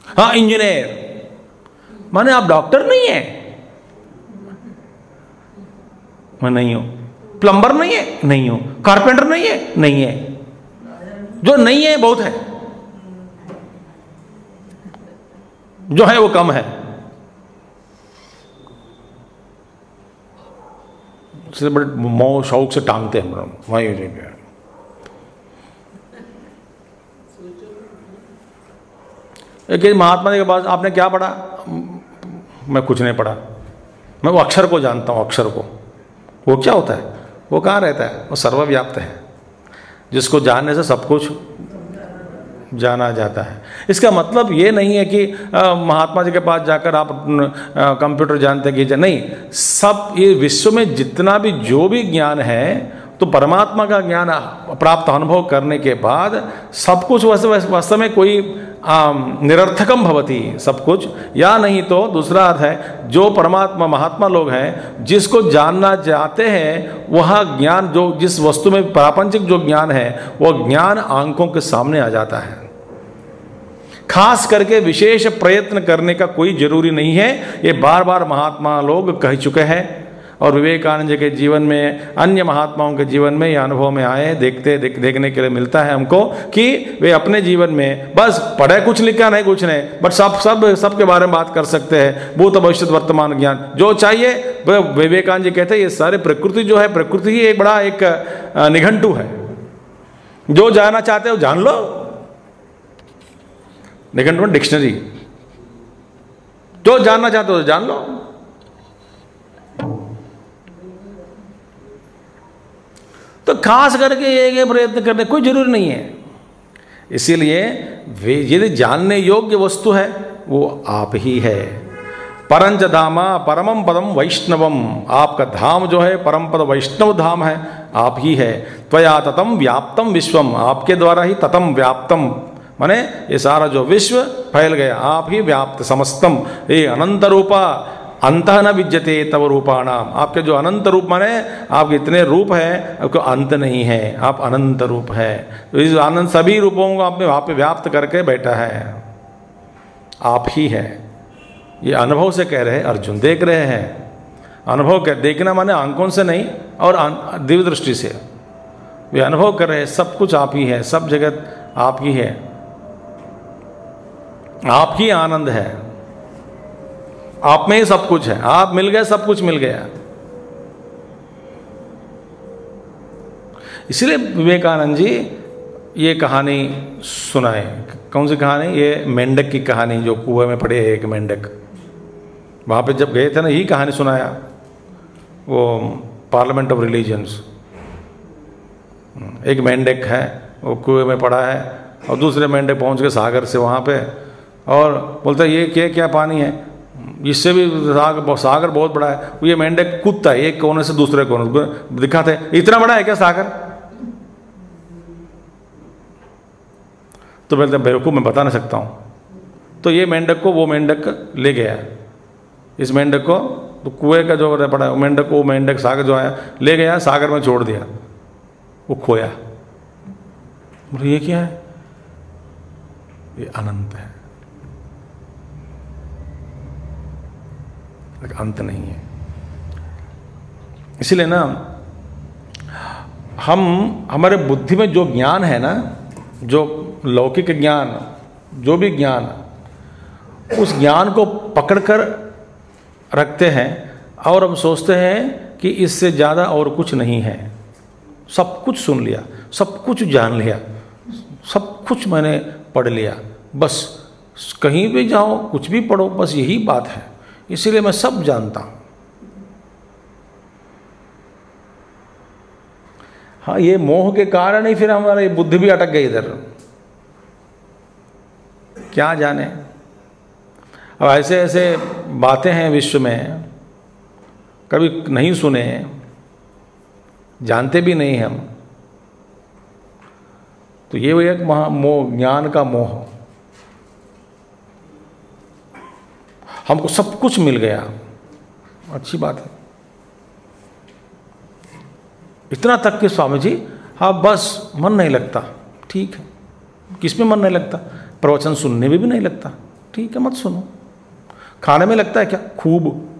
हाँ इंजीनियर माने आप डॉक्टर नहीं है? मैं नहीं हूँ। प्लम्बर नहीं है? नहीं हो। कारपेंटर नहीं है? नहीं है। जो नहीं है, बहुत है। जो है, वो कम है। बड़े शौक से टांगते हैं हम वहीं एक महात्मा जी के पास, आपने क्या पढ़ा? मैं कुछ नहीं पढ़ा। मैं वो अक्षर को जानता हूँ, अक्षर को। वो क्या होता है? वो कहाँ रहता है? वो सर्वव्याप्त है। जिसको जानने से सब कुछ जाना जाता है। इसका मतलब ये नहीं है कि महात्मा जी के पास जाकर आप कंप्यूटर जानते कि नहीं। सब ये विश्व में जितना भी जो भी ज्ञान है तो परमात्मा का ज्ञान प्राप्त अनुभव करने के बाद सब कुछ वास्तव में कोई निरर्थकम भवती सब कुछ। या नहीं तो दूसरा अर्थ है, जो परमात्मा महात्मा लोग हैं, जिसको जानना चाहते हैं, वह ज्ञान जो, जिस वस्तु में प्रापंचिक जो ज्ञान है वह ज्ञान आँखों के सामने आ जाता है। खास करके विशेष प्रयत्न करने का कोई ज़रूरी नहीं है। ये बार बार महात्मा लोग कह चुके हैं और विवेकानंद जी के जीवन में अन्य महात्माओं के जीवन में ये अनुभव में आए देखते देख, देखने के लिए मिलता है हमको कि वे अपने जीवन में बस पढ़े कुछ लिखा नहीं कुछ नहीं बट सब सब सबके बारे में बात कर सकते हैं। भूत भविष्य वर्तमान ज्ञान जो चाहिए विवेकानंद जी कहते हैं ये सारे प्रकृति जो है प्रकृति ही एक बड़ा एक निघंटू है। जो जानना चाहते हो जान लो। निघंटू डिक्शनरी। जो जानना चाहते हो जान लो। तो खास करके ये प्रयत्न करने कोई ज़रूरी नहीं है। इसीलिए यदि जानने योग्य वस्तु है, वो आप ही है। परंच धामा परमम पदम वैष्णवम आपका धाम जो है, परम पद वैष्णव धाम है, आप ही है। त्वया ततम व्याप्तम विश्वम, आपके द्वारा ही ततम व्याप्तम माने ये सारा जो विश्व फैल गया, आप ही व्याप्त समस्तम। ये अनंत रूपा अंत न विद्यते तव रूपाणाम। आपके जो अनंत रूप माने, आपके इतने रूप है, आपको अंत नहीं है, आप अनंत रूप है। तो इस आनंद सभी रूपों को आपने वहाँ पे व्याप्त करके बैठा है। आप ही है। ये अनुभव से कह रहे हैं, अर्जुन देख रहे हैं। अनुभव कह देखना माने आँखों से नहीं, और दिव्य दृष्टि से। वे अनुभव कर रहे हैं, सब कुछ आप ही है, सब जगत आप ही है। आप ही आनंद है। आप में ही सब कुछ है। आप मिल गए, सब कुछ मिल गया। इसलिए विवेकानंद जी ये कहानी सुनाए। कौन सी कहानी? ये मेंढक की कहानी, जो कुएँ में पड़े है एक मेंढक। वहाँ पे जब गए थे ना, यही कहानी सुनाया। वो पार्लियामेंट ऑफ़ रिलीजन्स। एक मेंढक है, वो कुएँ में पड़ा है और दूसरे मेंढक पहुँच गए सागर से वहाँ पे और बोलता, ये क्या क्या पानी है? इससे भी सागर सागर बहुत बड़ा है। ये मेंढक कूदता है, एक कोने से दूसरे कोने। दिखाते इतना बड़ा है क्या सागर? तो बोलते बेवकूफ़ मैं बता नहीं सकता हूँ। तो ये मेंढक को, वो मेंढक ले गया इस मेंढक को तो कुएँ का जो पड़ा है मेंढक को वो मेंढक सागर जो आया, ले गया, सागर में छोड़ दिया। वो खोया। बोले, ये क्या है? ये अनंत है। अंत नहीं है। इसलिए ना, हम, हमारे बुद्धि में जो ज्ञान है ना, जो लौकिक ज्ञान, जो भी ज्ञान, उस ज्ञान को पकड़कर रखते हैं और हम सोचते हैं कि इससे ज़्यादा और कुछ नहीं है। सब कुछ सुन लिया, सब कुछ जान लिया, सब कुछ मैंने पढ़ लिया। बस, कहीं भी जाओ, कुछ भी पढ़ो, बस यही बात है। इसीलिए मैं सब जानता हूँ। हाँ ये मोह के कारण ही फिर हमारा ये बुद्धि भी अटक गई इधर। क्या जाने? अब ऐसे ऐसे बातें हैं विश्व में, कभी नहीं सुने, जानते भी नहीं हम। तो ये वो एक महा मोह ज्ञान का मोह। हमको सब कुछ मिल गया। अच्छी बात है। इतना तक कि स्वामी जी हाँ बस, मन नहीं लगता। ठीक है। किसमें मन नहीं लगता? प्रवचन सुनने में भी नहीं लगता। ठीक है, मत सुनो। खाने में लगता है क्या? खूब।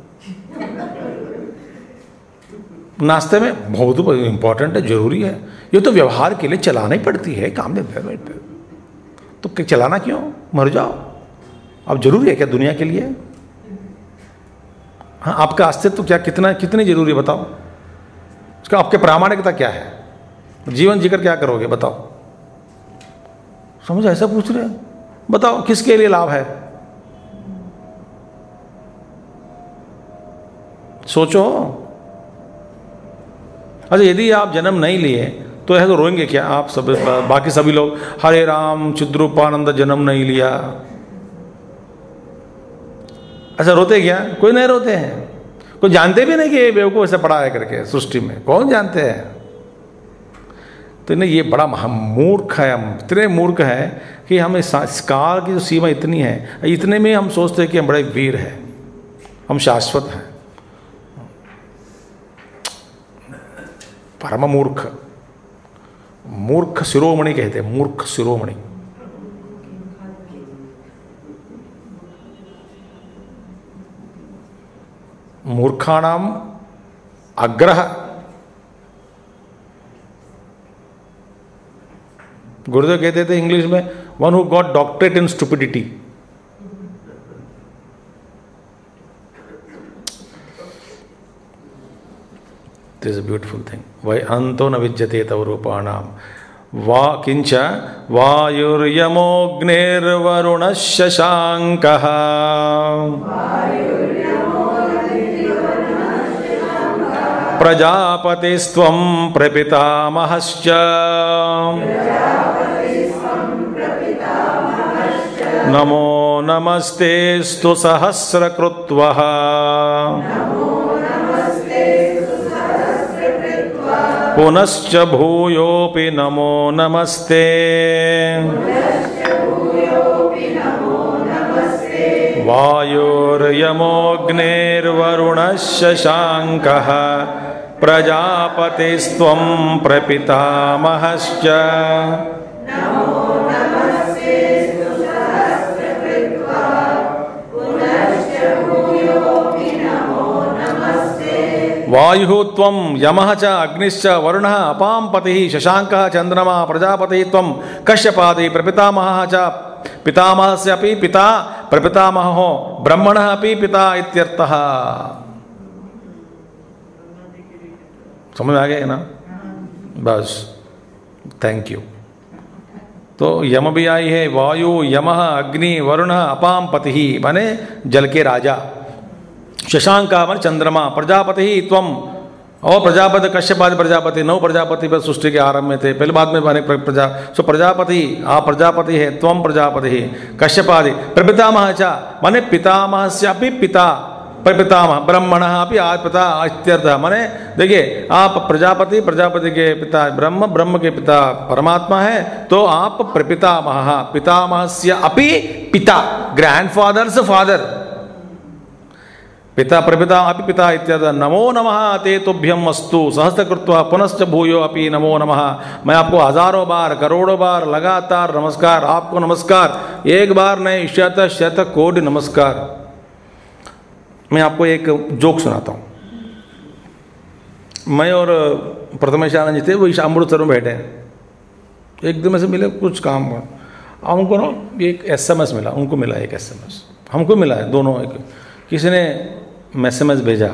नाश्ते में बहुत इंपॉर्टेंट है, ज़रूरी है। ये तो व्यवहार के लिए चलाना ही पड़ती है, काम में तो चलाना क्यों? मर जाओ। अब ज़रूरी है क्या दुनिया के लिए? हाँ आपका अस्तित्व क्या, कितना, कितनी ज़रूरी बताओ। उसका आपके प्रामाणिकता क्या है? जीवन जीकर क्या करोगे, बताओ। समझ, ऐसा पूछ रहे हैं। बताओ, किसके लिए लाभ है? सोचो। अच्छा यदि आप जन्म नहीं लिए तो ऐसा तो रोएँगे क्या आप सब, बाकी सभी लोग? हरे राम, चिद्रूपानंद, जन्म नहीं लिया। अच्छा रोते क्या? कोई नहीं रोते हैं? कोई जानते भी नहीं कि ये बेवकूफ़ ऐसे पड़ा है करके सृष्टि में? कौन जानते हैं? तो नहीं ये बड़ा मूर्ख है, हम इतने मूर्ख है कि हम इस काल की जो सीमा इतनी है, इतने में हम सोचते हैं कि हम बड़े वीर हैं, हम शाश्वत हैं। परम मूर्ख मूर्ख शिरोमणि कहते हैं, मूर्ख शिरोमणि। मूर्खाणाम अग्रह। गुरुदेव कहते थे इंग्लिश में one who got doctorate in stupidity this beautiful thing वै अंतो न विद्यते तव रूपाणाम वा किंच वायुर्यमोग्निर्वरुण शशांक प्रजापतिस्व प्रपितामहश्च। नमो नमस्तेस्तु सहस्रकृत्वः। पुनश्च भूयोऽपि नमो नमस्ते। वायुर्यमोऽग्निर्वरुणः शशाङ्कः प्रजापतिस्त्वं प्रपितामहश्च। वायु तम यम च अग्निश्च वरुण अपाम पति शशाक चंद्रमा प्रजापति तम कश्यपादि प्रपितामह च। पितामह से पिता, प्रपितामह ब्रह्मण अभी पिता इत्यर्थः। समझ आ गया ना? बस थैंक यू तो यम भी आई है, वायु यम, अग्नि, वरुण अपाम पति, माने जल के राजा। शशांक मन चंद्रमा, प्रजापति तम और प्रजापति कश्यपादि प्रजापति नौ प्रजापति पर सृष्टि के आरंभ में थे। पहले बाद में बने प्रजा, सो प्रजापति आप प्रजापति है त्वम प्रजापति कश्यपादि प्रपितामह चा, माने पितामह से पिता प्रपितामह, ब्रह्मण आ पिता इत्यर्थ। माने देखिए, आप प्रजापति प्रजापति के पिता ब्रह्म ब्रह्म के पिता परमात्मा है तो आप प्रपितामह पितामह से अपि पिता ग्रैंड फादर्स फादर पिता प्रपिता अभी पिता इत्याद नमो नमः, ते तुभ्यम अस्तु सहस्त्रकृत्वा पुनश्च भूयो अपि नमो नमः। मैं आपको हज़ारों बार, करोड़ों बार लगातार नमस्कार, आपको नमस्कार। एक बार नहीं, शत शत कोटि नमस्कार। मैं आपको एक जोक सुनाता हूँ। मैं और प्रथमेशानंद जी थे वो अमृतसर में बैठे हैं। एक एकदम से मिले कुछ काम उनको ना एक एसएमएस मिला उनको मिला एक एसएमएस। हमको मिला है दोनों एक। किसी ने मैसेज भेजा।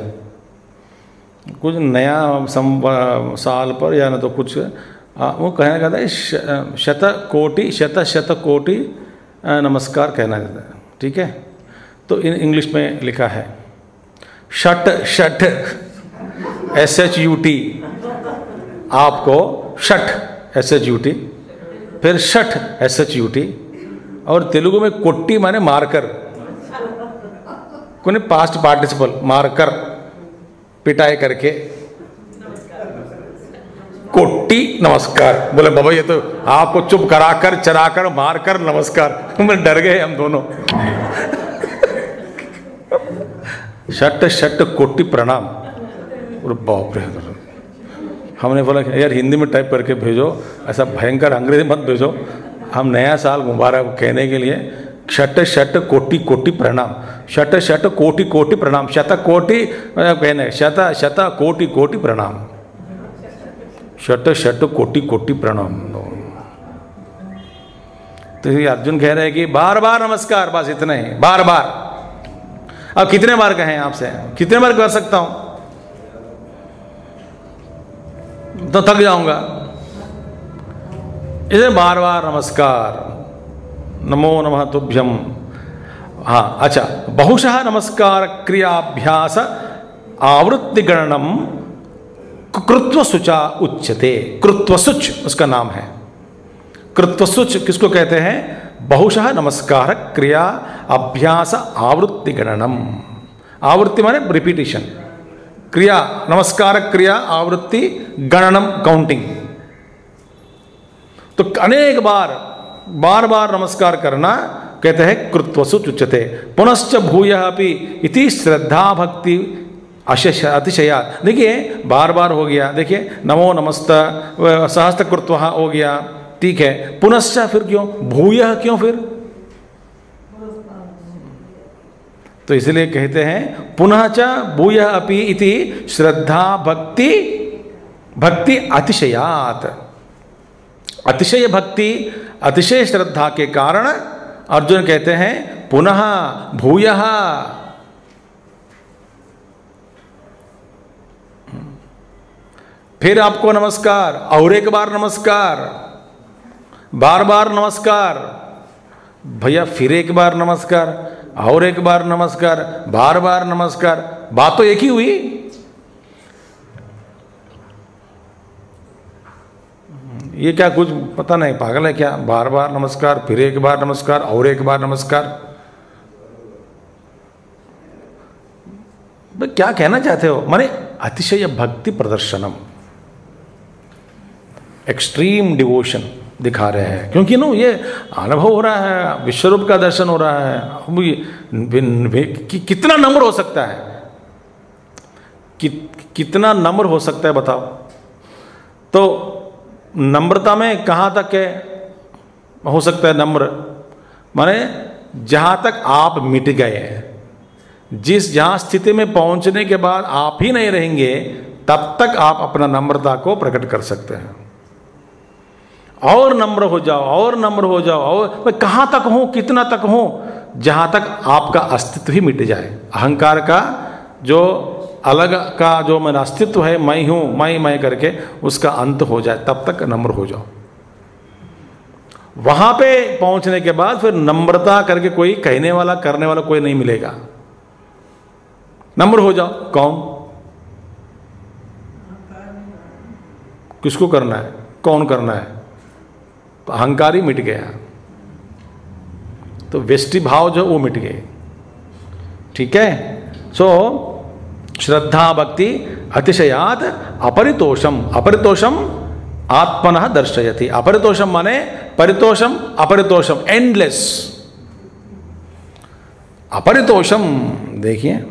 कुछ नया साल पर या ना तो कुछ आ, वो कहना कहता है शत कोटि शत शत कोटि नमस्कार कहना जाता है। ठीक है? तो इन इंग्लिश में लिखा है shut shut S H U T आपको shut S H U T फिर shut S H U T और तेलुगु में कोट्टी माने मारकर। कोने पास्ट पार्टिसिपल मारकर, पिटाई करके। कोट्टी, नमस्कार। बोले, बाबा, ये तो आपको चुप कराकर, चराकर मारकर नमस्कार। मैं डर गए हम दोनों। शट शट कोटि प्रणाम। और बाप रे। हमने बोला यार हिंदी में टाइप करके भेजो, ऐसा भयंकर अंग्रेज़ी मत भेजो। हम नया साल मुबारक कहने के लिए शट शट कोटि कोटि प्रणाम। शट शट कोटि कोटि प्रणाम। शत कोटि कहने, शत शत कोटि कोटि प्रणाम। शट शट कोटि कोटि प्रणाम। तो अर्जुन कह रहे हैं कि बार बार नमस्कार, बस इतना ही। बार बार। अब कितने बार कहें आपसे? कितने बार कर सकता हूँ? तो थक जाऊँगा। इसे बार बार नमस्कार। नमो नमः तुभ्यम। हाँ अच्छा। बहुशः नमस्कार क्रियाभ्यास आवृत्ति गणनम कृत्वसुचा उच्चते कृत्वसुच उसका नाम है। कृत्वसुच किसको कहते हैं? बहुशः नमस्कार, क्रिया, अभ्यास, आवृत्ति गणनम। आवृत्ति माने रिपीटिशन क्रिया, नमस्कार, क्रिया, आवृत्ति गणनम काउंटिंग तो अनेक बार बार बार नमस्कार करना, कहते हैं, कृत्वसु चुच्यते पुनश्च भूय अपनी इति श्रद्धा भक्ति अशेष, अतिशया। देखिए, बार बार हो गया। देखिए, नमो नमस्त सहस्त्र कृत्व हो गया। ठीक है, पुनश्च फिर क्यों? भूय क्यों फिर? तो इसलिए कहते हैं पुनः च भूय अपि इति श्रद्धा भक्ति भक्ति अतिशयात। अतिशय भक्ति, अतिशय श्रद्धा के कारण अर्जुन कहते हैं, पुनः भूय। फिर आपको नमस्कार, और एक बार नमस्कार। बार बार नमस्कार। भैया फिर एक बार नमस्कार, और एक बार नमस्कार बार बार नमस्कार। बात तो एक ही हुई। ये क्या कुछ पता नहीं, पागल है क्या? बार बार नमस्कार, फिर एक बार नमस्कार, और एक बार नमस्कार। क्या कहना चाहते हो? माने अतिशय भक्ति प्रदर्शनम। एक्सट्रीम डिवोशन दिखा रहे हैं। क्योंकि नो ये अनुभव हो रहा है विश्वरूप का दर्शन हो रहा है कि, कितना नम्र हो सकता है? कि, कितना नम्र हो सकता है बताओ? तो नम्रता में कहाँ तक है? हो सकता है नम्र। माने जहाँ तक आप मिट गए हैं जिस जहाँ स्थिति में पहुँचने के बाद आप ही नहीं रहेंगे तब तक आप अपना नम्रता को प्रकट कर सकते हैं। और नम्र हो जाओ, और नम्र हो जाओ, और मैं कहाँ तक हूँ, कितना तक हूँ? जहाँ तक आपका अस्तित्व ही मिट जाए। अहंकार का जो अलग का जो मेरा अस्तित्व है, मैं हूँ, मैं मैं करके उसका अंत हो जाए, तब तक नम्र हो जाओ। वहाँ पे पहुँचने के बाद फिर नम्रता करके कोई कहने वाला, करने वाला कोई नहीं मिलेगा। नम्र हो जाओ, कौन? किसको करना है? कौन करना है? अहंकार ही मिट गया। तो वेष्टि भाव जो वो मिट गए। ठीक है? सो so, श्रद्धा भक्ति अतिशयात अपरितोषम। अपरितोषम आत्मन दर्शयति। अपरितोषम माने परितोषम अपरितोषम एंडलेस अपरितोषम देखिए।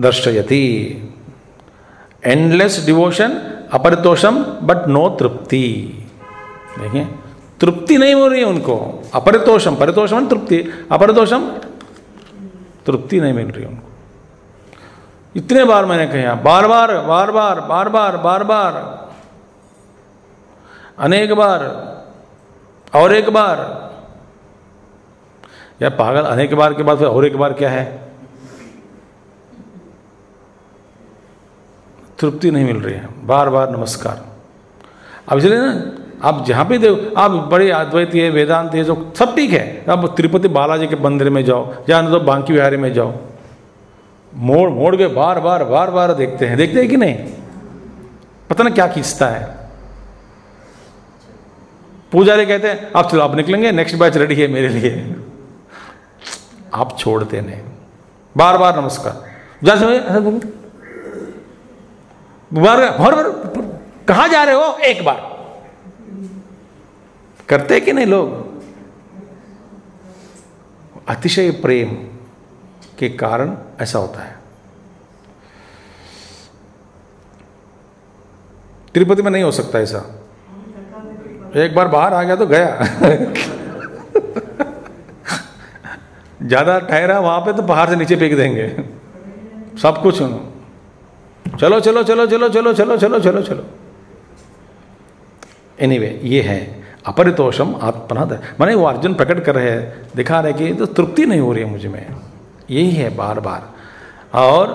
दर्शयति। एंडलेस डिवोशन अपरितोषम बट नो तृप्ति। देखिए, तृप्ति नहीं हो रही है उनको। अपरितोषम, परितोषम तृप्ति। अपरितोषम, तृप्ति नहीं मिल रही उनको। इतने बार मैंने कहा, बार बार बार बार बार बार बार बार, अनेक बार, और एक बार। या पागल, अनेक बार के बाद फिर और एक बार क्या है? तृप्ति नहीं मिल रही है। बार बार नमस्कार। अब इसलिए ना, आप जहाँ भी देखो, आप बड़े अद्वैती है वेदांत है जो सब ठीक है। आप तिरुपति बालाजी के मंदिर में जाओ, या तो बांकी विहारी में जाओ। मोड़ मोड़ के बार बार बार बार देखते हैं। देखते हैं कि नहीं? पता ना क्या खींचता है। पूजारी कहते हैं, आप चलो, आप निकलेंगे नेक्स्ट बैच रेडी है मेरे लिए। आप छोड़ते नहीं। बार बार नमस्कार। जैसे बार बार बार कहा जा रहे हो? एक बार। करते कि नहीं लोग? अतिशय प्रेम के कारण ऐसा होता है। तिरुपति में नहीं हो सकता ऐसा। एक बार बाहर आ गया तो गया। ज़्यादा ठहरा वहाँ पे तो पहाड़ से नीचे फेंक देंगे। सब कुछ चलो चलो चलो चलो चलो चलो चलो चलो चलो। एनीवे anyway, ये है अपरितोषम आत्मना मैंने वो अर्जुन प्रकट कर रहे हैं दिखा रहे कि तो तृप्ति नहीं हो रही है मुझमें। यही है बार बार और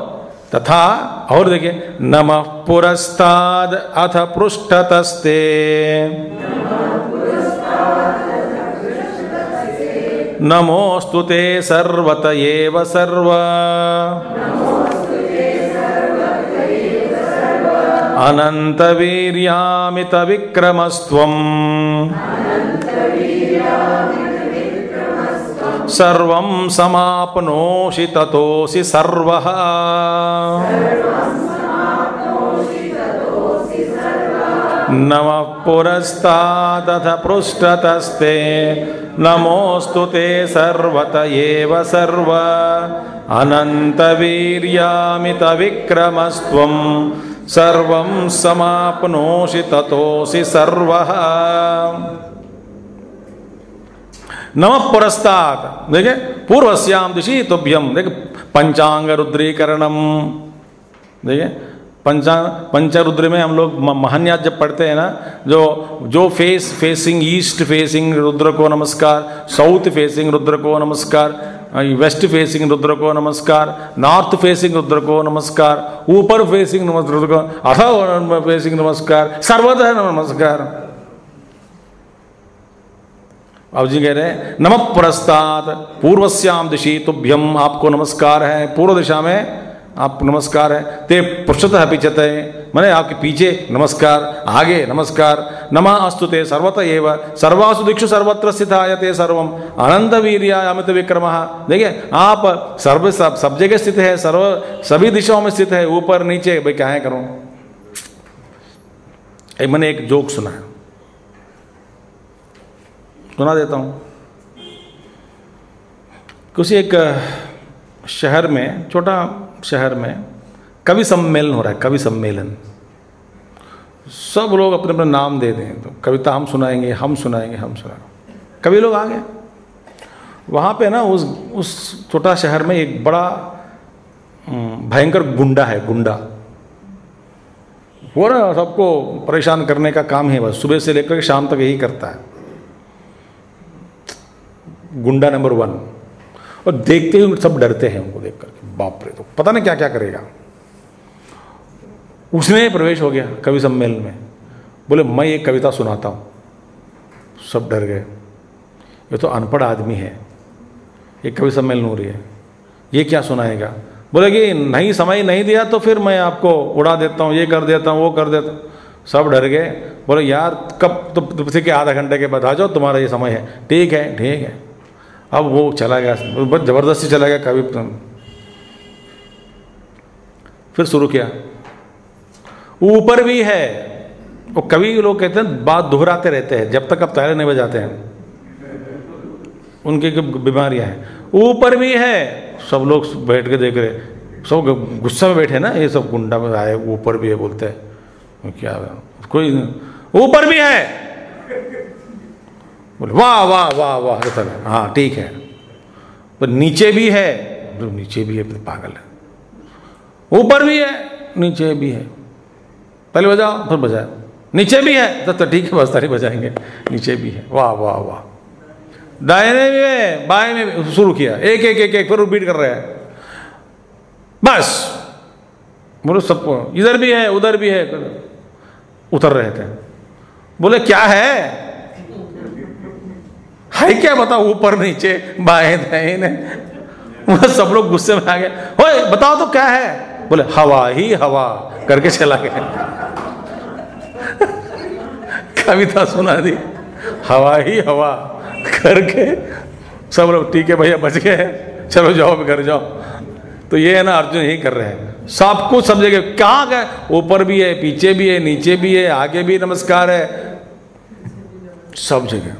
तथा और देखिए नम पुरस्ताद अथ पृष्ठतस्ते। नमोस्तु ते सर्वत एव सर्व। अनन्तवीर्यामितविक्रमस्त्वम्। सर्वं समाप्नोषि ततोऽसि सर्वः। नमः पुरस्तादथ पृष्ठतस्ते। नमोऽस्तु ते सर्वत एव सर्व। अनन्तवीर्यामितविक्रमस्त्वं सर्वं समाप्नोषि ततोऽसि सर्वः। नम पुरस्ताद देखे पूर्वश्याम दिशि तुभ्यम देखे पंचांग रुद्रीकरणम देखे पंचा, पंचरुद्र में हम लोग महान्यास जब पढ़ते हैं ना, जो जो face facing east facing Rudra को नमस्कार साउथ फेसिंग रुद्र को नमस्कार वेस्ट फेसिंग रुद्र को नमस्कार नॉर्थ फेसिंग रुद्र को नमस्कार ऊपर फेसिंग रुद्र को अथ फेसिंग नमस्कार सर्वतः नमस्कार अब जी कह रहे हैं नम पुरस्ताद पूर्वश्याम दिशी तुभ्यम आपको नमस्कार है पूर्व दिशा में आप नमस्कार है ते पृष्ठतः पिचते मैंने आपके पीछे नमस्कार, आगे नमस्कार, नमा अस्तु ते सर्वत एव, सर्वासु दिक्षु सर्वत्र स्थिताय ते सर्वम अनंत वीरिया अमित विक्रम। देखिए, आप सर्व, सब सब जगह स्थित है, सर्व, सभी दिशाओं में स्थित है, ऊपर, नीचे, भाई क्या है करूँ? मैंने एक जोक सुना है। सुना देता हूँ। किसी एक, शहर में, छोटा शहर में कवि सम्मेलन हो रहा है कवि सम्मेलन। सब लोग अपने अपने नाम दे दें तो कविता हम सुनाएँगे हम सुनाएँगे हम सुनाएँगे। कवि लोग आ गए। वहाँ पे ना उस उस छोटा शहर में एक बड़ा भयंकर गुंडा है, गुंडा। वो ना सबको परेशान करने का काम है, बस सुबह से लेकर शाम तक यही करता है। गुंडा नंबर वन। और देखते ही सब डरते हैं उनको देख करके, बाप रे तो पता नहीं क्या क्या करेगा। उसने प्रवेश हो गया कवि सम्मेलन में। बोले, मैं एक कविता सुनाता हूँ। सब डर गए। ये तो अनपढ़ आदमी है। एक कवि सम्मेलन हो रही है। ये क्या सुनाएगा? बोले, कि नहीं, समय नहीं दिया तो फिर मैं आपको उड़ा देता हूँ, ये कर देता हूँ, वो कर देता हूँ। सब डर गए। बोले, यार, कब तो तुमसे के आधा घंटे के बाद आ जाओ, तुम्हारा ये समय है। ठीक है ठीक है। अब वो चला गया बहुत ज़बरदस्ती चला गया कवि। फिर शुरू किया। ऊपर भी है। वो कवि लोग कहते हैं, बात दोहराते रहते हैं, जब तक आप ताले नहीं बजाते हैं। उनकी बीमारियाँ हैं। ऊपर भी है। सब लोग बैठ के देख रहे सब गुस्सा में बैठे ना, ये सब गुंडा में आए, ऊपर भी है बोलते हैं। क्या कोई ऊपर भी है। बोले, वाह वाह वाह वाह हाँ ठीक है। पर नीचे भी है। तो नीचे भी है तो पागल है। ऊपर भी है, नीचे भी है। पहले बजाओ फिर बजाओ नीचे भी है तो, तो ठीक है बस तारी बजाएँगे। नीचे भी है। वाह वाह वाह। दाहिने भी है बाएँ में भी। शुरू किया। एक एक एक एक फिर रिपीट कर रहे हैं। बस। बोलो सबको इधर भी है उधर भी है। उतर रहे थे। बोले क्या है? है क्या बताओ ऊपर नीचे बाएँ दाएँ? वो सब लोग गुस्से में आ गए। ओए बताओ तो क्या है? बोले हवा ही हवा करके चला गया। कविता सुना दी। हवा ही हवा, करके। सब लोग, ठीक है भैया, बच गए चलो जाओ घर जाओ। तो ये है ना, अर्जुन यही कर रहे हैं। सब कुछ सब जगह कहाँ गए? ऊपर भी है, पीछे भी है, नीचे भी है, आगे भी नमस्कार है। सब जगह।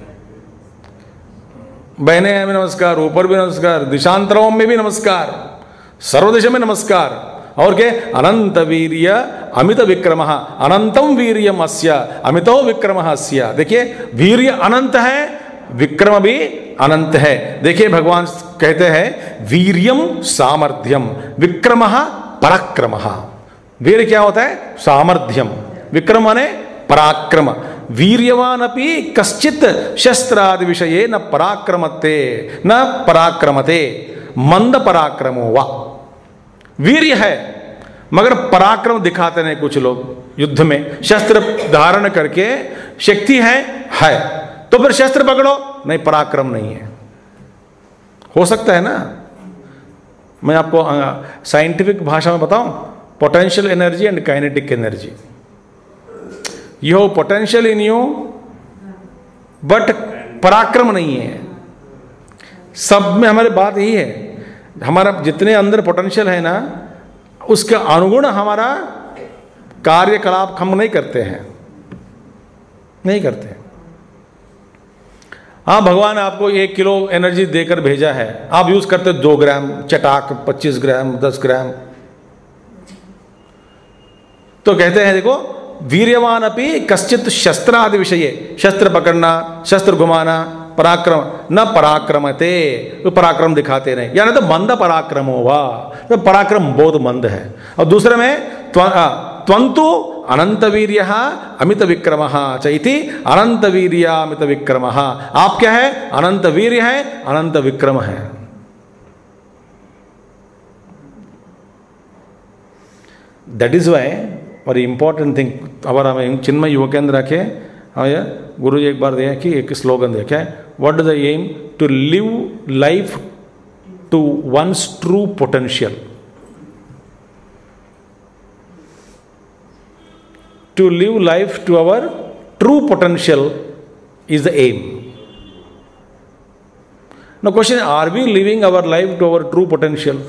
बहने में नमस्कार, ऊपर भी नमस्कार, दिशांतरों में भी नमस्कार, सर्वदिश में नमस्कार। और के अनंत वीर्य अमित विक्रम, अनंतम वीर्यम अस्य, अमितो विक्रम अस्य। देखिए, वीर्य अनंत है, विक्रम भी अनंत है। देखिए, भगवान कहते हैं वीरियम सामर्थ्यम विक्रम पराक्रम। वीर क्या होता है? सामर्थ्यम विक्रम माने पराक्रम। वीर्यवान अपनी कश्चित शस्त्रादि विषय न पराक्रमते न पराक्रमते। मंद पराक्रमो वा। वीर्य है, मगर पराक्रम दिखाते नहीं कुछ लोग युद्ध में। शस्त्र धारण करके शक्ति है है। तो फिर शस्त्र पकड़ो। नहीं, पराक्रम नहीं है। हो सकता है ना? मैं आपको साइंटिफिक भाषा में बताऊँ? Potential energy and kinetic energy you potential in you but पराक्रम नहीं है। सब में हमारी बात यही है। हमारा जितने अंदर पोटेंशियल है ना, उसके अनुगुण हमारा कार्यकलाप हम नहीं करते हैं। नहीं करते हाँ। भगवान आपको एक किलो एनर्जी देकर भेजा है। आप यूज़ करते दो ग्राम चटाक पच्चीस ग्राम दस ग्राम तो कहते हैं, देखो वीरवान अपनी कश्चित शस्त्र आदि विषय, शस्त्र पकड़ना, शस्त्र घुमाना पराक्रम, न पराक्रमते तो पराक्रम दिखाते नहीं। यानी तो मंद पराक्रम हुआ तो पराक्रम बहुत मंद है। और दूसरे में त्वंतु अनंत वीर्य अमित विक्रम चैति अनंत वीर्य अमित विक्रम आप क्या है? अनंत वीर्य है अनंत विक्रम है। दैट इज़ वाई और इंपॉर्टेंट थिंग अगर हमें चिन्मय युवकेंद्र रखे। गुरु जी एक बार दिया कि एक स्लोगन देखा। What is the aim to live life to one's true potential to live life to our true potential is the aim now question are we living our life to our true potential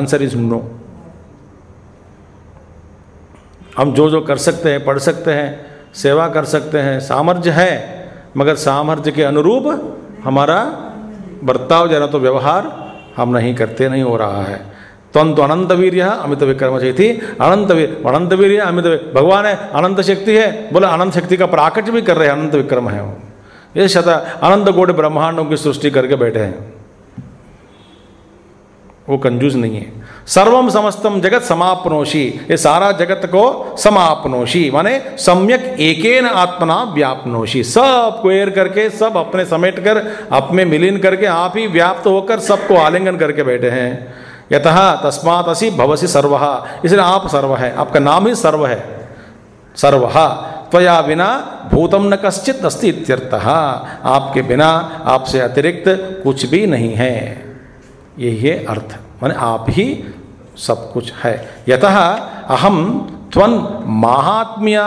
answer is no हम जो जो कर सकते हैं पढ़ सकते हैं सेवा कर सकते हैं। सामर्थ्य है, मगर सामर्थ्य के अनुरूप हमारा बर्ताव जरा तो व्यवहार हम नहीं करते, नहीं हो रहा है। तंतु अनंत वीर अमित विक्रम चाहिए थी अनंत वीर अनंत वीर अमित भगवान है, अनंत शक्ति है, बोले अनंत शक्ति का प्राकट भी कर रहे हैं, अनंत विक्रम है वो। ये शत, अनंत कोटि ब्रह्मांडों की सृष्टि करके बैठे हैं। वो कंजूस नहीं है। सर्वम समस्तम जगत समापनोशी ये सारा जगत को समापनोशी माने सम्यक एकेन आत्मना व्यापनोशी सब एर करके, सब अपने समेट कर, अपने मिलिन करके, आप ही व्याप्त होकर सबको आलिंगन करके बैठे हैं। यतः तस्मात असी भवसी सर्व। इसलिए आप सर्व है। आपका नाम ही सर्व है। सर्व। त्वया बिना भूतम न कश्चित अस्ति इत्यर्थः। आपके बिना आपसे अतिरिक्त कुछ भी नहीं है। यही है अर्थ। माने आप ही सब कुछ है। यतः अहम त्वन महात्म्य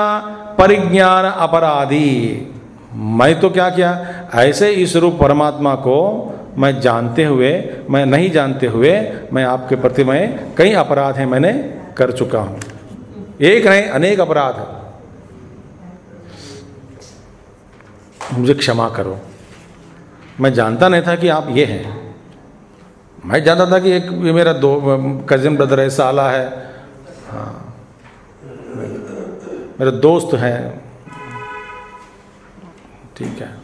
परिज्ञान अपराधी। मैं तो क्या किया? ऐसे इस रूप परमात्मा को मैं जानते हुए, मैं नहीं जानते हुए, मैं आपके प्रति मैं कई अपराध हैं मैंने कर चुका हूँ। एक नहीं, अनेक अपराध। मुझे क्षमा करो। मैं जानता नहीं था कि आप ये हैं। मैं जानता था कि एक, ये मेरा दो कजिन ब्रदर है, साला है। हाँ। मेरे दोस्त हैं। ठीक है।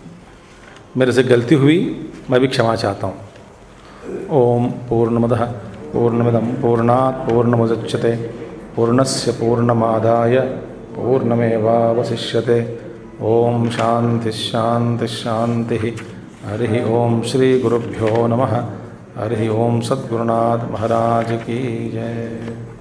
मेरे से गलती हुई, मैं भी क्षमा चाहता हूँ। ओम पूर्णमद पूर्णमिदम पूर्णात् पूर्णमुदच्यते, पूर्णस्य पूर्णमादाय, पूर्णमेवावशिष्यते। ओम शांति शांति शांति हरि ओम श्री गुरुभ्यो नमः। हरि ओम सद्गुरुनाथ महाराज की जय।